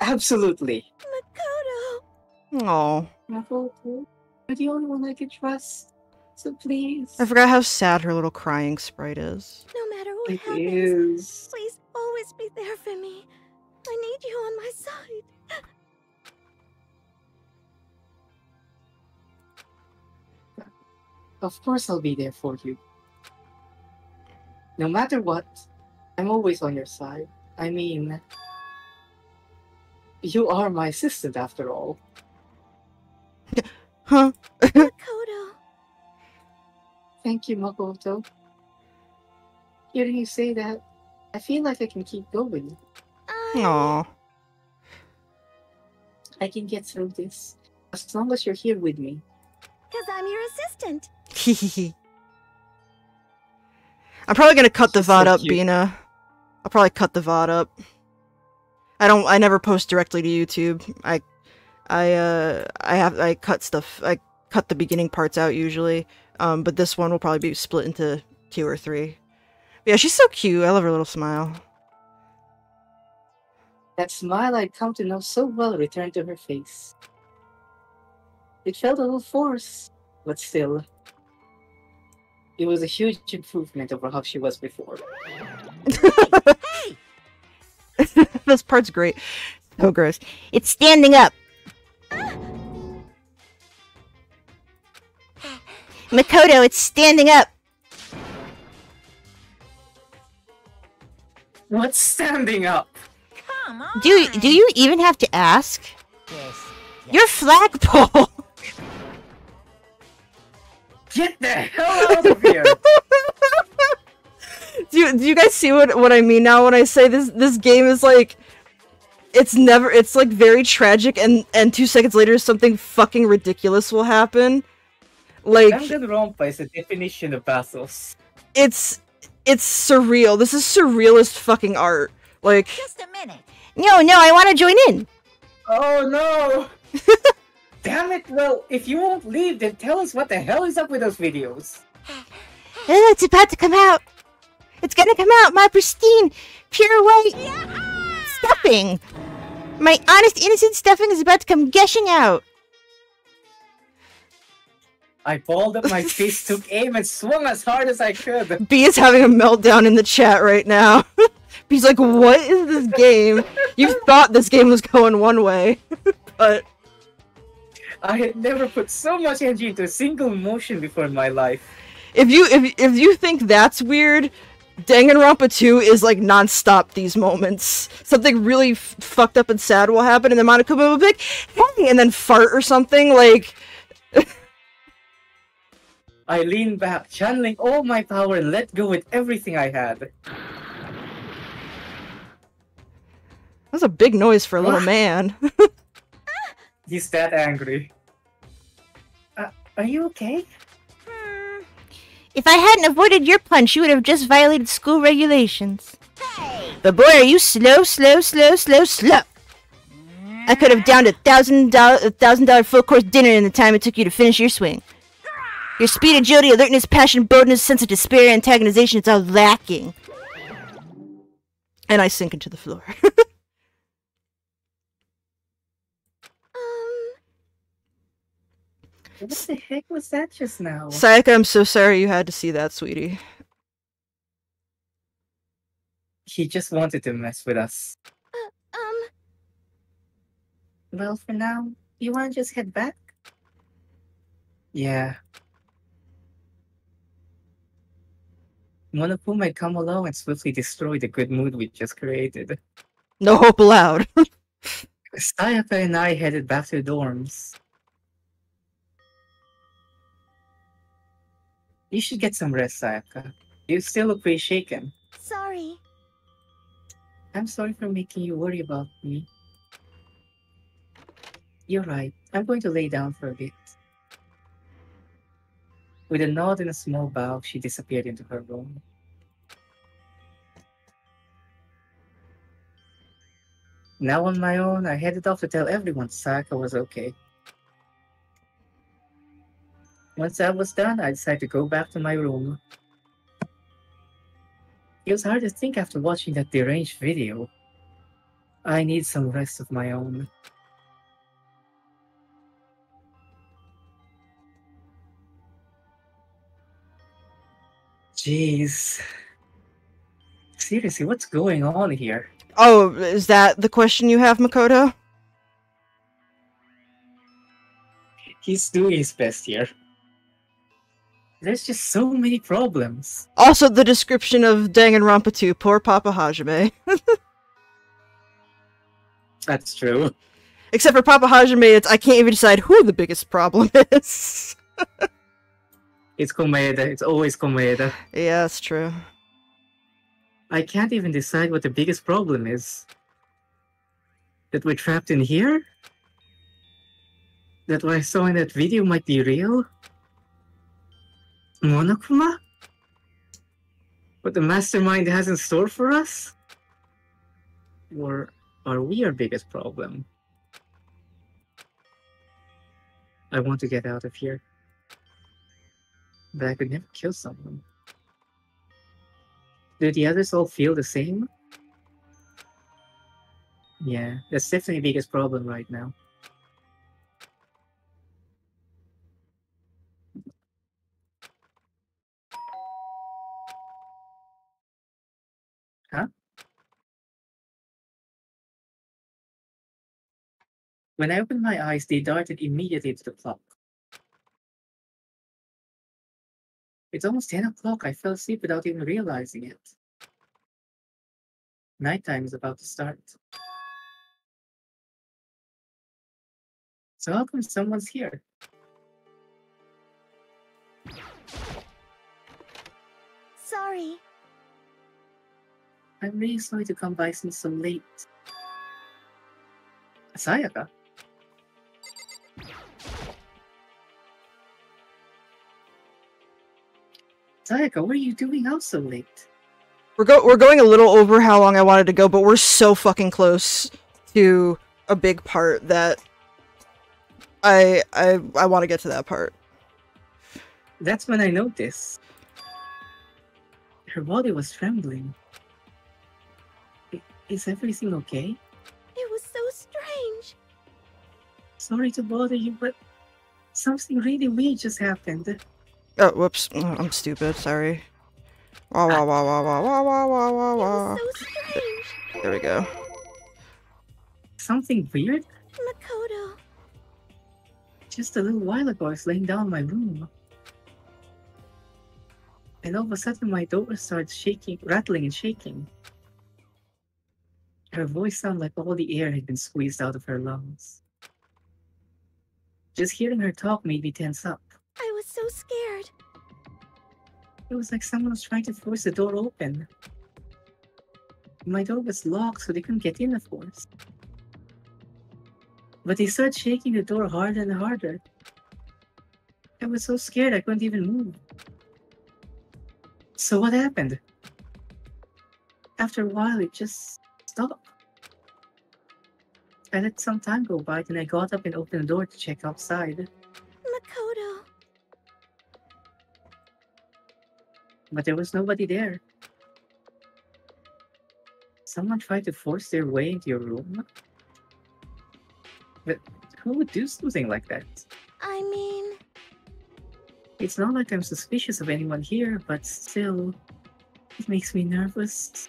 Absolutely. Makoto. Oh. Makoto, you're the only one I can trust. So please. I forgot how sad her little crying sprite is. No matter what It happens, is. please always be there for me. I need you on my side. Of course I'll be there for you. No matter what, I'm always on your side. I mean, you are my assistant after all. Huh? Makoto. Thank you, Makoto. Hearing you say that, I feel like I can keep going. I... Aw. I can get through this. As long as you're here with me. Because I'm your assistant. I'm probably gonna cut the She's so VOD up, cute. Bina. I'll probably cut the VOD up. I don't. I never post directly to YouTube. I, I, uh, I have. I cut stuff. I cut the beginning parts out usually. Um, but this one will probably be split into two or three. But yeah, she's so cute. I love her little smile. That smile I'd come to know so well returned to her face. It felt a little forced, but still. It was a huge improvement over how she was before. this part's great. So gross. It's standing up. Makoto, it's standing up. What's standing up? Come on. Do do you even have to ask? Yes. Your flagpole. Get the hell out of here! do you, do you guys see what what I mean now when I say this this game is like it's never it's like very tragic and and 2 seconds later something fucking ridiculous will happen. Like Danganronpa is the definition of battles. it's it's surreal. This is surrealist fucking art. Like Just a minute. No, no, I want to join in. Oh no! Damn it, well, if you won't leave, then tell us what the hell is up with those videos. Oh, it's about to come out. It's gonna come out, my pristine, pure white stuffing. My honest, innocent stuffing is about to come gushing out. I balled up my fist, took aim, and swung as hard as I could. B is having a meltdown in the chat right now. B's like, what is this game? You thought this game was going one way, but I had never put so much energy into a single motion before in my life. if you if if you think that's weird, Danganronpa 2 is like non-stop these moments. Something really f- fucked up and sad will happen, and then Monokuma will be like, hey, and then fart or something, like, I leaned back, channeling all my power and let go with everything I had. that's a big noise for a little man. He's that angry. Uh, are you okay? If I hadn't avoided your punch, you would have just violated school regulations. But boy, are you slow, slow, slow, slow, slow. I could have downed a thousand dollar, a thousand dollar full course dinner in the time it took you to finish your swing. Your speed, agility, alertness, passion, boldness, sense of despair, antagonization, it's all lacking. and I sink into the floor. Um, What the heck was that just now? Sayaka, I'm so sorry you had to see that, sweetie. He just wanted to mess with us. um, Well, for now, you wanna just head back? Yeah. Monokuma might come along and swiftly destroy the good mood we just created. No hope allowed. Sayaka and I headed back to the dorms. You should get some rest, Sayaka. You still look pretty shaken. Sorry. I'm sorry for making you worry about me. You're right. I'm going to lay down for a bit. With a nod and a small bow, she disappeared into her room. Now on my own, I headed off to tell everyone Sayaka was okay. Once that was done, I decided to go back to my room. It was hard to think after watching that deranged video. I need some rest of my own. Jeez. Seriously, what's going on here? oh, is that the question you have, Makoto? He's doing his best here. There's just so many problems. Also, the description of Danganronpa 2, poor Papa Hajime. That's true. Except for Papa Hajime, it's I can't even decide who the biggest problem is. It's Komaeda. It's always Komaeda. yeah, that's true. I can't even decide what the biggest problem is. That we're trapped in here? That what I saw in that video might be real? Monokuma? What the mastermind has in store for us? Or are we our biggest problem? I want to get out of here. But I could never kill someone. Do the others all feel the same? Yeah, that's definitely the biggest problem right now. Huh? When I opened my eyes, they darted immediately to the clock. It's almost 10 o'clock. I fell asleep without even realizing it. Nighttime is about to start. So how come someone's here? Sorry. I'm really sorry to come by since so late. Sayaka? Sayaka, what are you doing out so late? We're go we're going a little over how long I wanted to go, but we're so fucking close to a big part that I I I want to get to that part. That's when I noticed. Her body was trembling. Is everything okay? it was so strange. Sorry to bother you, but something really weird just happened. Oh, whoops. Oh, I'm stupid. Sorry. Wah wah wah wah wah wah wah wah wah wah. so strange. There we go. Something weird? Makoto. Just a little while ago, I was laying down in my room. And all of a sudden, my door starts shaking, rattling and shaking. Her voice sounded like all the air had been squeezed out of her lungs. Just hearing her talk made me tense up. I was so scared. It was like someone was trying to force the door open. My door was locked, so they couldn't get in, of course. But they started shaking the door harder and harder. I was so scared I couldn't even move. So what happened? After a while, it just stopped. I let some time go by, then I got up and opened the door to check outside. Makoto. But there was nobody there. Someone tried to force their way into your room? But who would do something like that? I mean, It's not like I'm suspicious of anyone here, but still, it makes me nervous.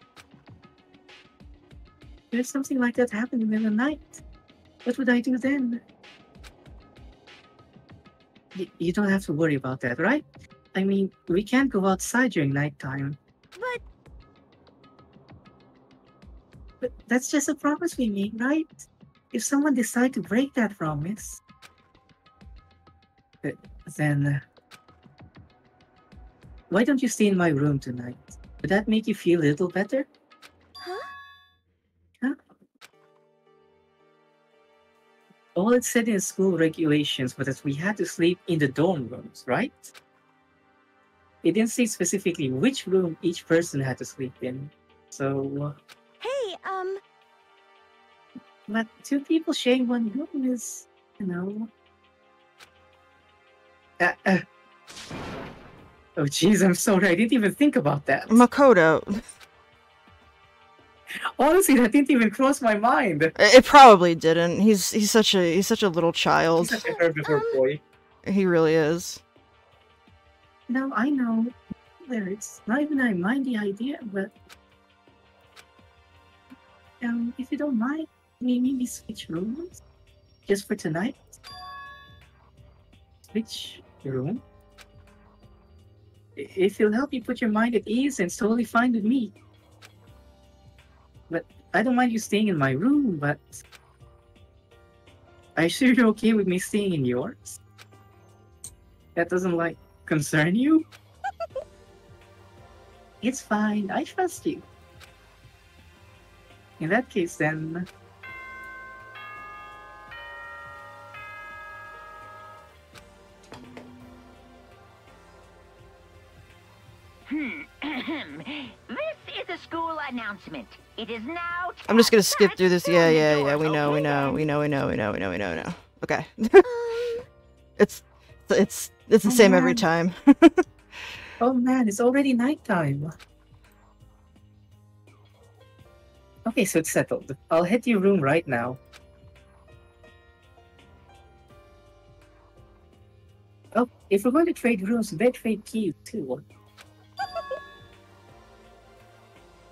If something like that happened in the middle of the night, what would I do then? Y- you don't have to worry about that, right? I mean, we can't go outside during nighttime. but But that's just a promise we made, right? If someone decide to break that promise, th- then uh, why don't you stay in my room tonight? Would that make you feel a little better? Huh? Huh? All it said in school regulations was that we had to sleep in the dorm rooms, right? It didn't say specifically which room each person had to sleep in. So, Hey, um, but two people sharing one room is, you know. Uh, uh. Oh, jeez, I'm sorry. I didn't even think about that. Makoto. Honestly, that didn't even cross my mind. It probably didn't. He's he's such a he's such a little child. He's such a herbivore Um, boy. He really is. No, I know. There, it's not even I mind the idea, but um, if you don't mind, we maybe switch rooms just for tonight. Switch room. If it'll help you put your mind at ease, then it's totally fine with me. But I don't mind you staying in my room, but you sure you're okay with me staying in yours? That doesn't like concern you? it's fine. I trust you. In that case, then. Hmm. this is a school announcement. It is now. I'm just gonna skip through this. Yeah, yeah, yeah. We know, we know, we know, we know, we know, we know, we know, we know. Okay. um, it's it's it's the Oh, same every time. Oh man, it's already nighttime. Okay, so it's settled. I'll head to your room right now. Oh, if we're going to trade rooms, we better trade keys too.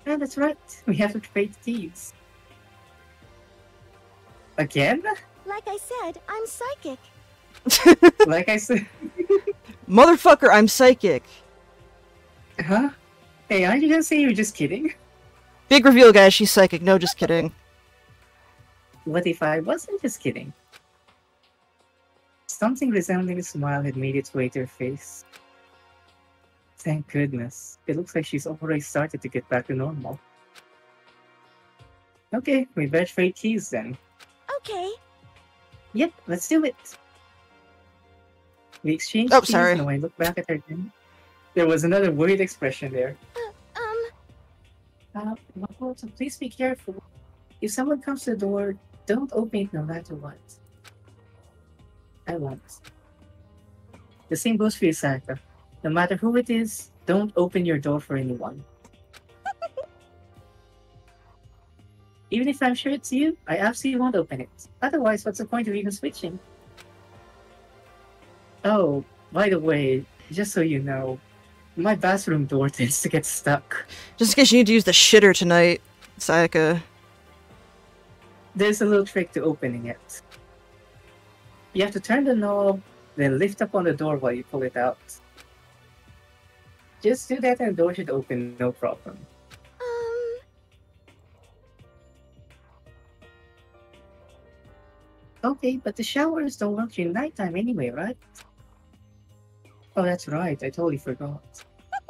Yeah, that's right. We have to trade keys. Again? like I said, I'm psychic. Like I said. Motherfucker, I'm psychic. Huh? Hey, aren't you gonna say you're just kidding? Big reveal, guys. She's psychic. No, just kidding. What if I wasn't just kidding? Something resembling a smile had made its way to her face. Thank goodness. It looks like she's already started to get back to normal. Okay, we better trade keys then. Okay. Yep, let's do it. We exchanged Oh, sorry. and when I look back at her again, there was another worried expression there. Um, Uh, Makoto, so please be careful. If someone comes to the door, don't open it no matter what. I won't. The same goes for you, Sayaka. No matter who it is, don't open your door for anyone. Even if I'm sure it's you, I absolutely won't open it. Otherwise, what's the point of even switching? Oh, by the way, just so you know, my bathroom door tends to get stuck. Just in case you need to use the shitter tonight, Sayaka. There's a little trick to opening it. You have to turn the knob, then lift up on the door while you pull it out. Just do that and the door should open, no problem. Um, Okay, but the showers don't work in nighttime anyway, right? Oh, that's right. I totally forgot.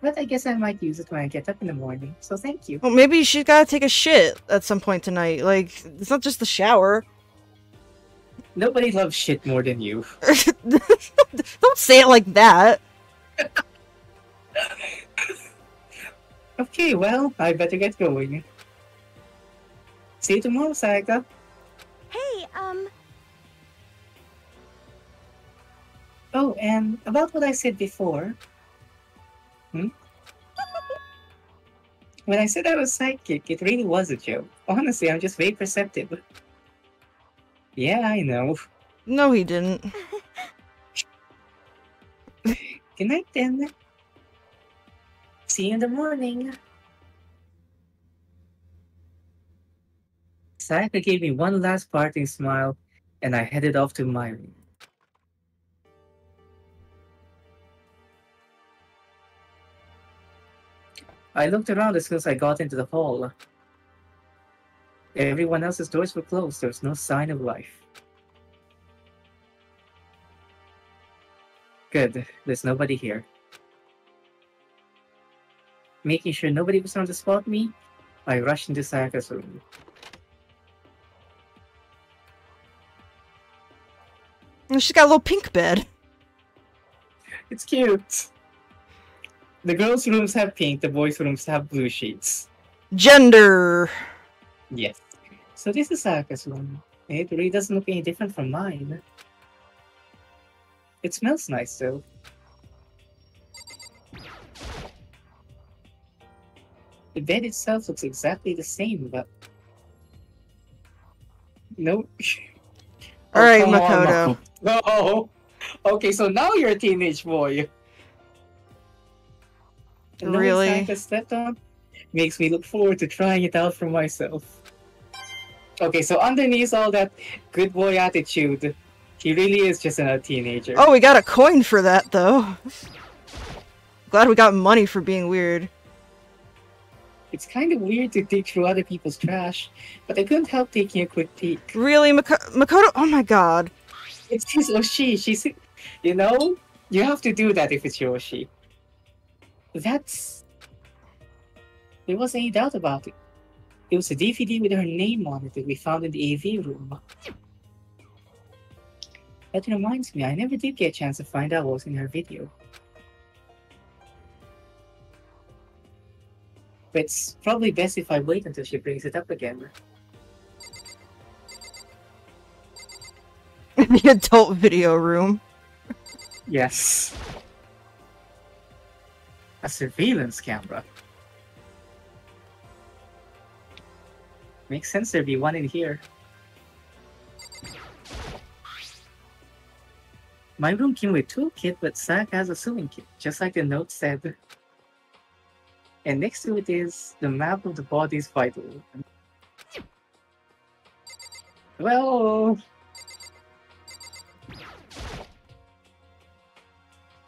but I guess I might use it when I get up in the morning, so thank you. Well, maybe she's gotta take a shit at some point tonight. Like, it's not just the shower. Nobody loves shit more than you. Don't say it like that. Okay, well, I better get going. See you tomorrow, Sayaka. Oh, and about what I said before. Hmm? when I said I was psychic, it really was a joke. Honestly, I'm just very perceptive. Yeah, I know. No, he didn't. Good night then. See you in the morning. Sayaka gave me one last parting smile, and I headed off to my room. I looked around as soon as I got into the hall. Everyone else's doors were closed. There was no sign of life. Good. There's nobody here. Making sure nobody was on to spot me, I rushed into Sayaka's room. She's got a little pink bed. It's cute. The girls' rooms have pink, the boys' rooms have blue sheets. Gender. Yes. So this is Sayaka's room. It really doesn't look any different from mine. It smells nice though. The bed itself looks exactly the same, but nope. Oh, All right, on, Makoto. No. Oh, okay, so now you're a teenage boy. The noise Really? Sayaka stepped on makes me look forward to trying it out for myself. Okay, so underneath all that good boy attitude, he really is just a teenager. Oh, we got a coin for that though. Glad we got money for being weird. It's kind of weird to dig through other people's trash, but I couldn't help taking a quick peek. Really, Mako- Makoto? Oh my god. It's his Oshi. She's, you know, you have to do that if it's your Oshi. That's. There wasn't any doubt about it. It was a DVD with her name on it that we found in the AV room. That reminds me, I never did get a chance to find out what was in her video. But it's probably best if I wait until she brings it up again. the adult video room. Yes. A surveillance camera. Makes sense there'd be one in here. My room came with toolkit, but Sack has a sewing kit, just like the note said. And next to it is the map of the body's vital. Well,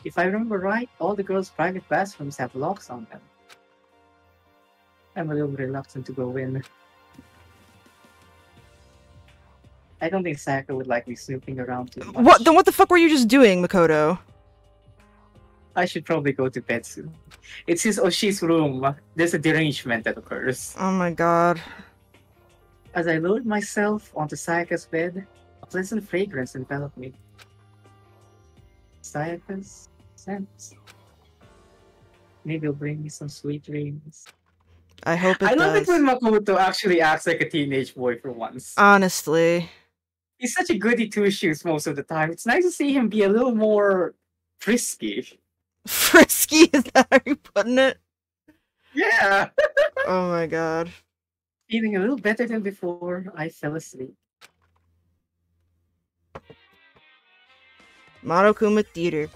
If I remember right, all the girls' private bathrooms have locks on them. I'm a little reluctant to go in. I don't think Sayaka would like me snooping around too much. What? Then what the fuck were you just doing, Makoto? I should probably go to bed soon. It's his Oshi's room. There's a derangement that occurs. Oh my god. As I lowered myself onto Sayaka's bed, a pleasant fragrance enveloped me. Sayaka's scent. Maybe it'll bring me some sweet dreams. I hope it I love does. it when Makoto actually acts like a teenage boy for once. Honestly. He's such a goody two shoes most of the time. It's nice to see him be a little more frisky. Frisky, is that how you putting it? Yeah. Oh my god. Feeling a little better than before, I fell asleep. Monokuma Theater.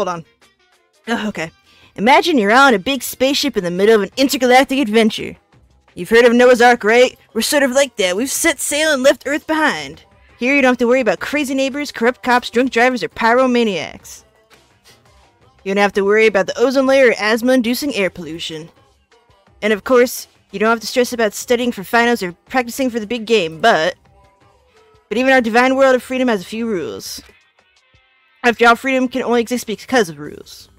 Hold on. Oh, okay. Imagine you're on a big spaceship in the middle of an intergalactic adventure. You've heard of Noah's Ark, right? We're sort of like that. We've set sail and left Earth behind. Here you don't have to worry about crazy neighbors, corrupt cops, drunk drivers, or pyromaniacs. You don't have to worry about the ozone layer or asthma-inducing air pollution. And of course, you don't have to stress about studying for finals or practicing for the big game, but... But even our divine world of freedom has a few rules. After all, freedom can only exist because of rules.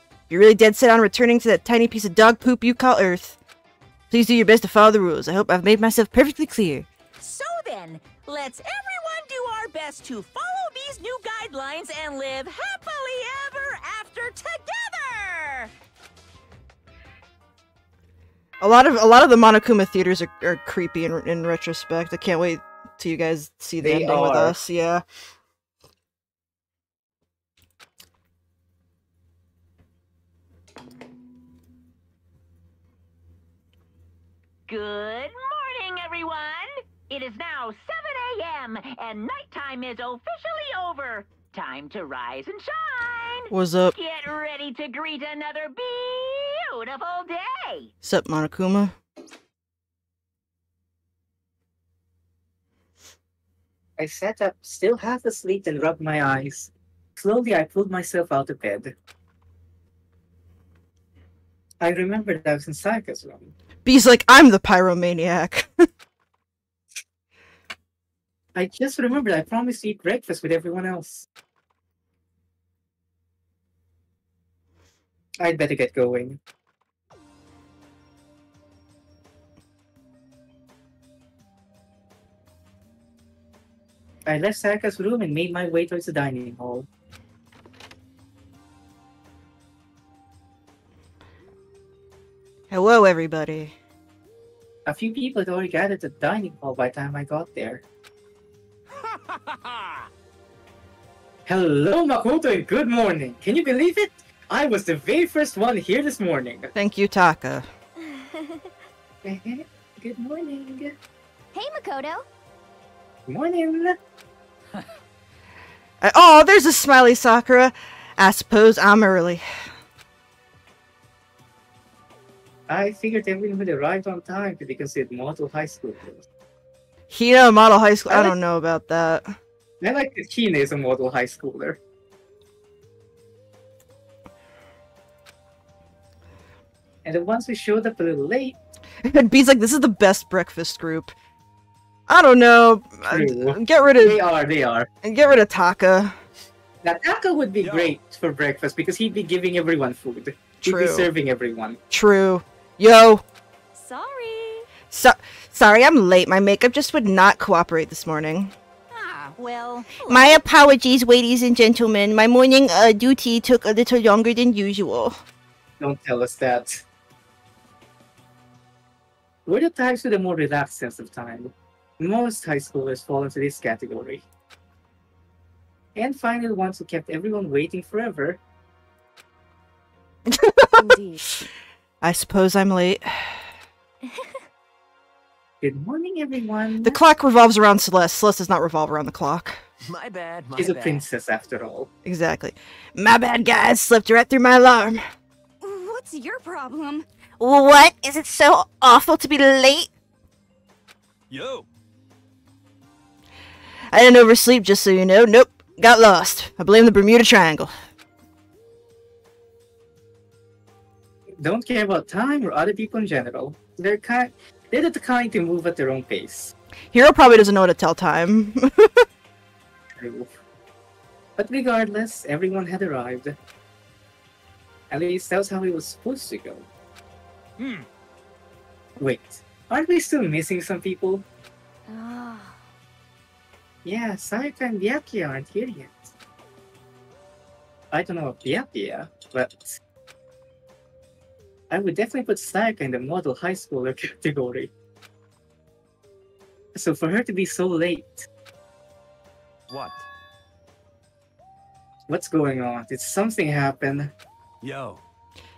If you're really dead set on returning to that tiny piece of dog poop you call Earth, please do your best to follow the rules. I hope I've made myself perfectly clear. So then, let's everyone do our best to follow these new guidelines and live happily ever after together! A lot of a lot of the Monokuma theaters are, are creepy in, in retrospect. I can't wait till you guys see the They ending with us. Yeah. Good morning, everyone! It is now 7 a.m., and nighttime is officially over. Time to rise and shine! What's up? Get ready to greet another beautiful day! Sup, Monokuma? I sat up, still half asleep, and rubbed my eyes. Slowly, I pulled myself out of bed. I remembered I was in Sayaka's room. B's like, I'm the pyromaniac. I just remembered I promised to eat breakfast with everyone else. I'd better get going. I left Sayaka's room and made my way towards the dining hall. Hello, everybody. A few people had already gathered at the dining hall by the time I got there. Hello, Makoto, and good morning. Can you believe it? I was the very first one here this morning. Thank you, Taka. good morning. Hey, Makoto. Morning. I- uh, oh, there's a smiley Sakura. I suppose I'm early. I figured everyone would arrived on time to be considered model high school. Hina Model High School. I I like- don't know about that. I like that Hina is a model high schooler. And the ones who showed up a little late, And B's like, this is the best breakfast group. I don't know. Uh, True. Get rid of. they are, they are. And get rid of Taka. Now Taka would be Yo. great for breakfast because he'd be giving everyone food. True. He'd True. be serving everyone. True. Yo. Sorry. So sorry, I'm late. My makeup just would not cooperate this morning. Ah, well, My apologies, ladies and gentlemen. My morning uh, duty took a little longer than usual. Don't tell us that. We're the types with a more relaxed sense of time. Most high schoolers fall into this category. And finally, the ones who kept everyone waiting forever. Indeed. I suppose I'm late. Good morning, everyone. The clock revolves around Celeste. Celeste does not revolve around the clock. My bad, my She's a princess after all. Exactly. My bad, guys. Slept right through my alarm. What's your problem? What? Is it so awful to be late? Yo, I didn't oversleep, just so you know. Nope. Got lost. I blame the Bermuda Triangle. Don't care about time or other people in general. They're kind. They're the kind to move at their own pace. Hero probably doesn't know how to tell time. True. But regardless, everyone had arrived. At least that's how it was supposed to go. Hmm. Wait, aren't we still missing some people? Ah. Yeah, Sayaka and Byakuya aren't here yet. I don't know about Byakuya, but I would definitely put Sayaka in the model high schooler category. So for her to be so late, What? what's going on? Did something happen? yo.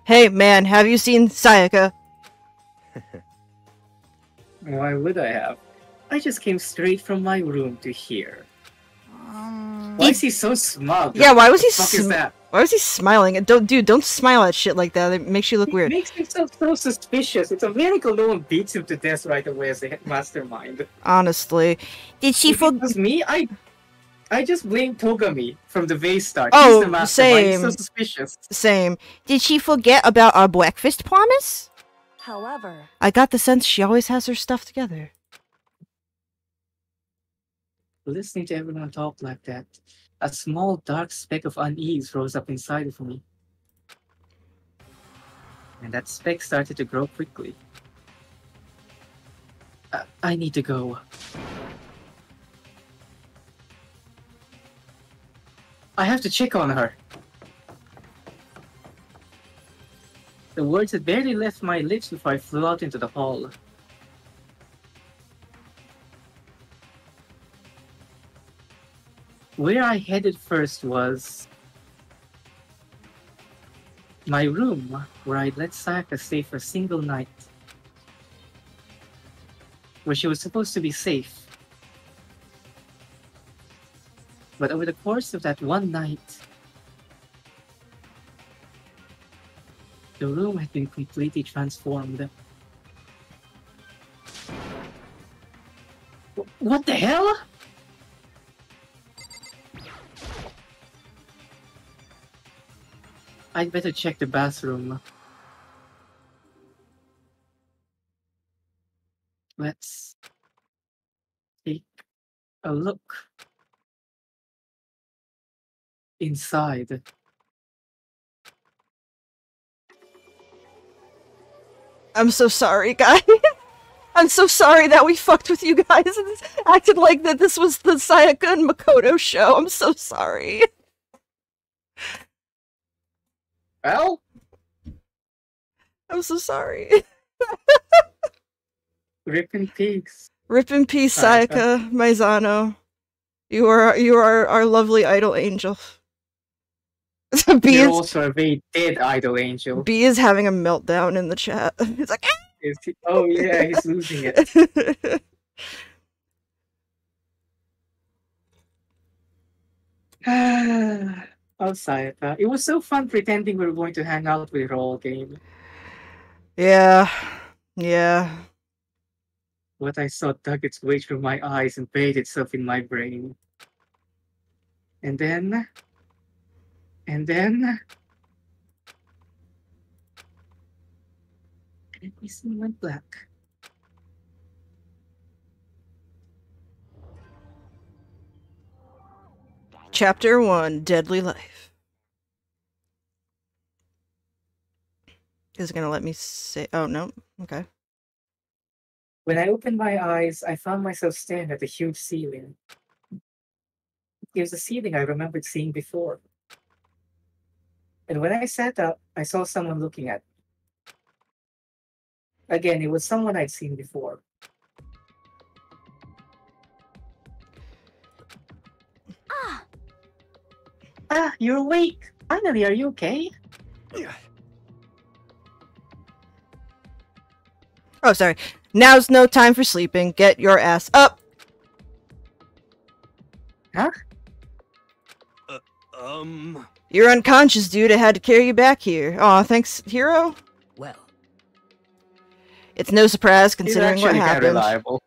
hey, man, have you seen Sayaka? Why would I have? I just came straight from my room to here. um, Why is he so smug? Yeah, why was he What the fuck is? Why Why was he smiling? Don't, dude, don't smile at shit like that. It makes you look It weird. It makes himself so suspicious. It's a miracle no one beats him to death right away as a mastermind. Honestly, Did she If for- it was me, I I just blame Togami from the very start. Oh, He's the mastermind. He's so suspicious. same. did she forget about our breakfast promise? However, I got the sense she always has her stuff together. Listening to everyone talk like that, a small dark speck of unease rose up inside of me. And that speck started to grow quickly. I, I need to go. I have to check on her. The words had barely left my lips before I flew out into the hall. Where I headed first was my room, where I'd let Sayaka stay for a single night. Where she was supposed to be safe. But over the course of that one night, the room had been completely transformed. What the hell? I'd better check the bathroom. Let's take a look inside. I'm so sorry, guys. I'm so sorry that we fucked with you guys and acted like that this was the Sayaka and Makoto show. I'm so sorry. Well, I'm so sorry. rip in peace. Rip in peace, Sayaka. Sayaka Maizono. You are you are our lovely idol angel. B You're is also a very dead idol angel. B is having a meltdown in the chat. He's like, ah! Is he- Oh yeah, he's losing it. oh, uh, Sayaka. It was so fun pretending we were going to hang out with her all game. yeah, yeah. What I saw dug its way through my eyes and buried itself in my brain. And then. And then. Everything went black. Chapter one: Deadly Life. Is it gonna let me say? Oh no. Okay. When I opened my eyes, I found myself staring at the huge ceiling. It was a ceiling I remembered seeing before. And when I sat up, I saw someone looking at me. Again, it was someone I'd seen before. Ah, you're awake! Finally, are you okay? Oh, sorry. Now's no time for sleeping. Get your ass up. Huh? Um. You're unconscious, dude. I had to carry you back here. Aw, thanks, hero. Well, It's no surprise considering what actually kinda happened. reliable.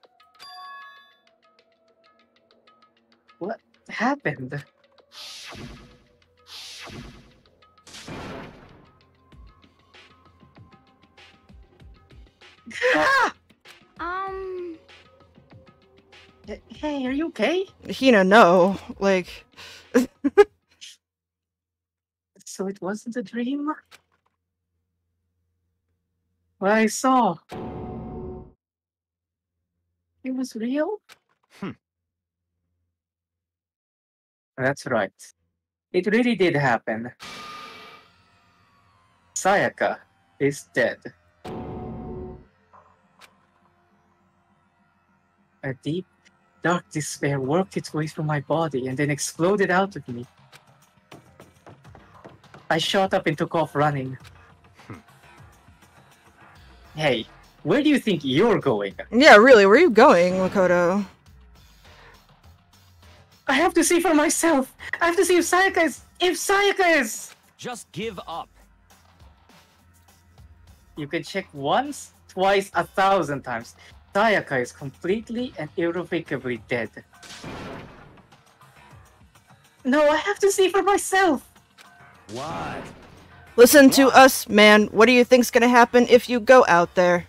What happened? um, Hey, are you okay? Hina, no. Like, So it wasn't a dream? What I saw. It was real? Hmm. That's right. It really did happen. Sayaka is dead. A deep, dark despair worked its way through my body and then exploded out of me. I shot up and took off running. Hmm. Hey, where do you think you're going? yeah, really, where are you going, Makoto? I have to see for myself. I have to see if Sayaka is if Sayaka is Just give up. You can check once, twice, a thousand times. Sayaka is completely and irrevocably dead. No, I have to see for myself! What? Listen to us, man. What do you think's gonna happen if you go out there?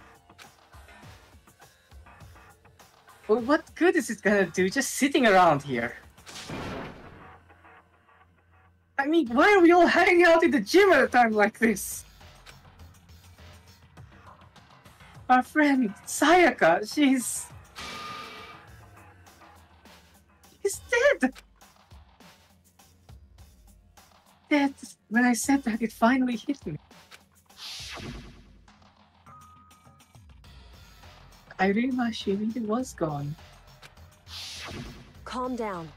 Well, what good is it gonna do just sitting around here? I mean, why are we all hanging out in the gym at a time like this? Our friend Sayaka, she's. She's dead! Dead. When I said that, it finally hit me. I realized she really was gone. Calm down.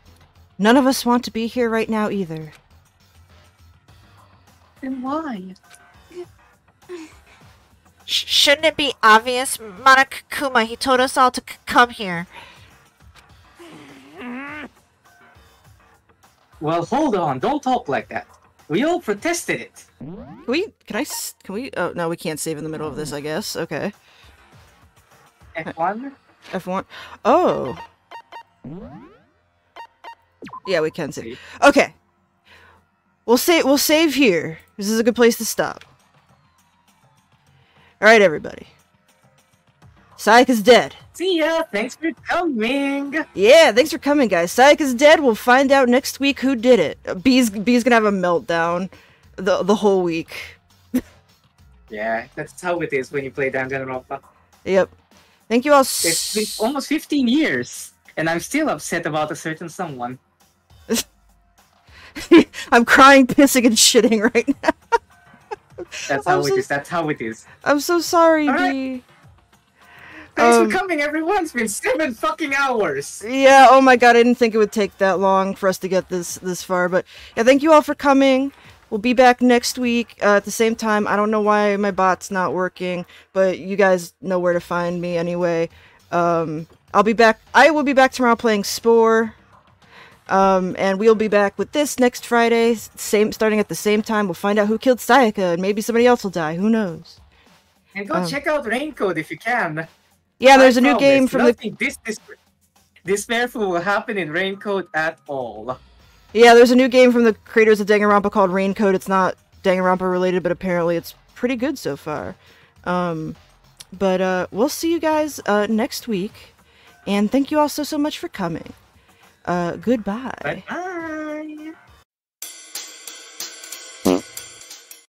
None of us want to be here right now either. Then why? Sh- shouldn't it be obvious? Monokuma, he told us all to c- come here. Well, hold on. Don't talk like that. We all protested it. Can we? Can I? Can we? Oh no, we can't save in the middle of this. I guess. Okay. F1? F1. Oh. Yeah, we can save. Okay. We'll save. We'll save here. This is a good place to stop. All right, everybody. Sayaka's dead. See ya. Thanks for coming. Yeah, thanks for coming, guys. Sayaka's dead. We'll find out next week who did it. Uh, B's B's gonna have a meltdown the the whole week. Yeah, that's how it is when you play Danganronpa. Yep. Thank you all. It's S- been almost 15 years, and I'm still upset about a certain someone. I'm crying, pissing, and shitting right now. That's I'm how it so is. That's how it is. I'm so sorry, All right. B. Thanks Um, for coming, everyone. It's been seven fucking hours. Yeah, oh my god, I didn't think it would take that long for us to get this this far, but yeah, thank you all for coming. We'll be back next week uh, at the same time. I don't know why my bot's not working, but you guys know where to find me anyway. Um, I'll be back. I will be back tomorrow playing Spore. Um, and we'll be back with this next Friday, same starting at the same time. We'll find out who killed Sayaka, and maybe somebody else will die. Who knows? And go Um, check out Raincode if you can. Yeah, there's I a new game from the nothing This this this fearful will happen in Raincode at all. Yeah, there's a new game from the creators of Danganronpa called Raincode. It's not Danganronpa related, but apparently it's pretty good so far. Um, but uh, we'll see you guys uh, next week, and thank you all so so much for coming. Uh, goodbye. Bye.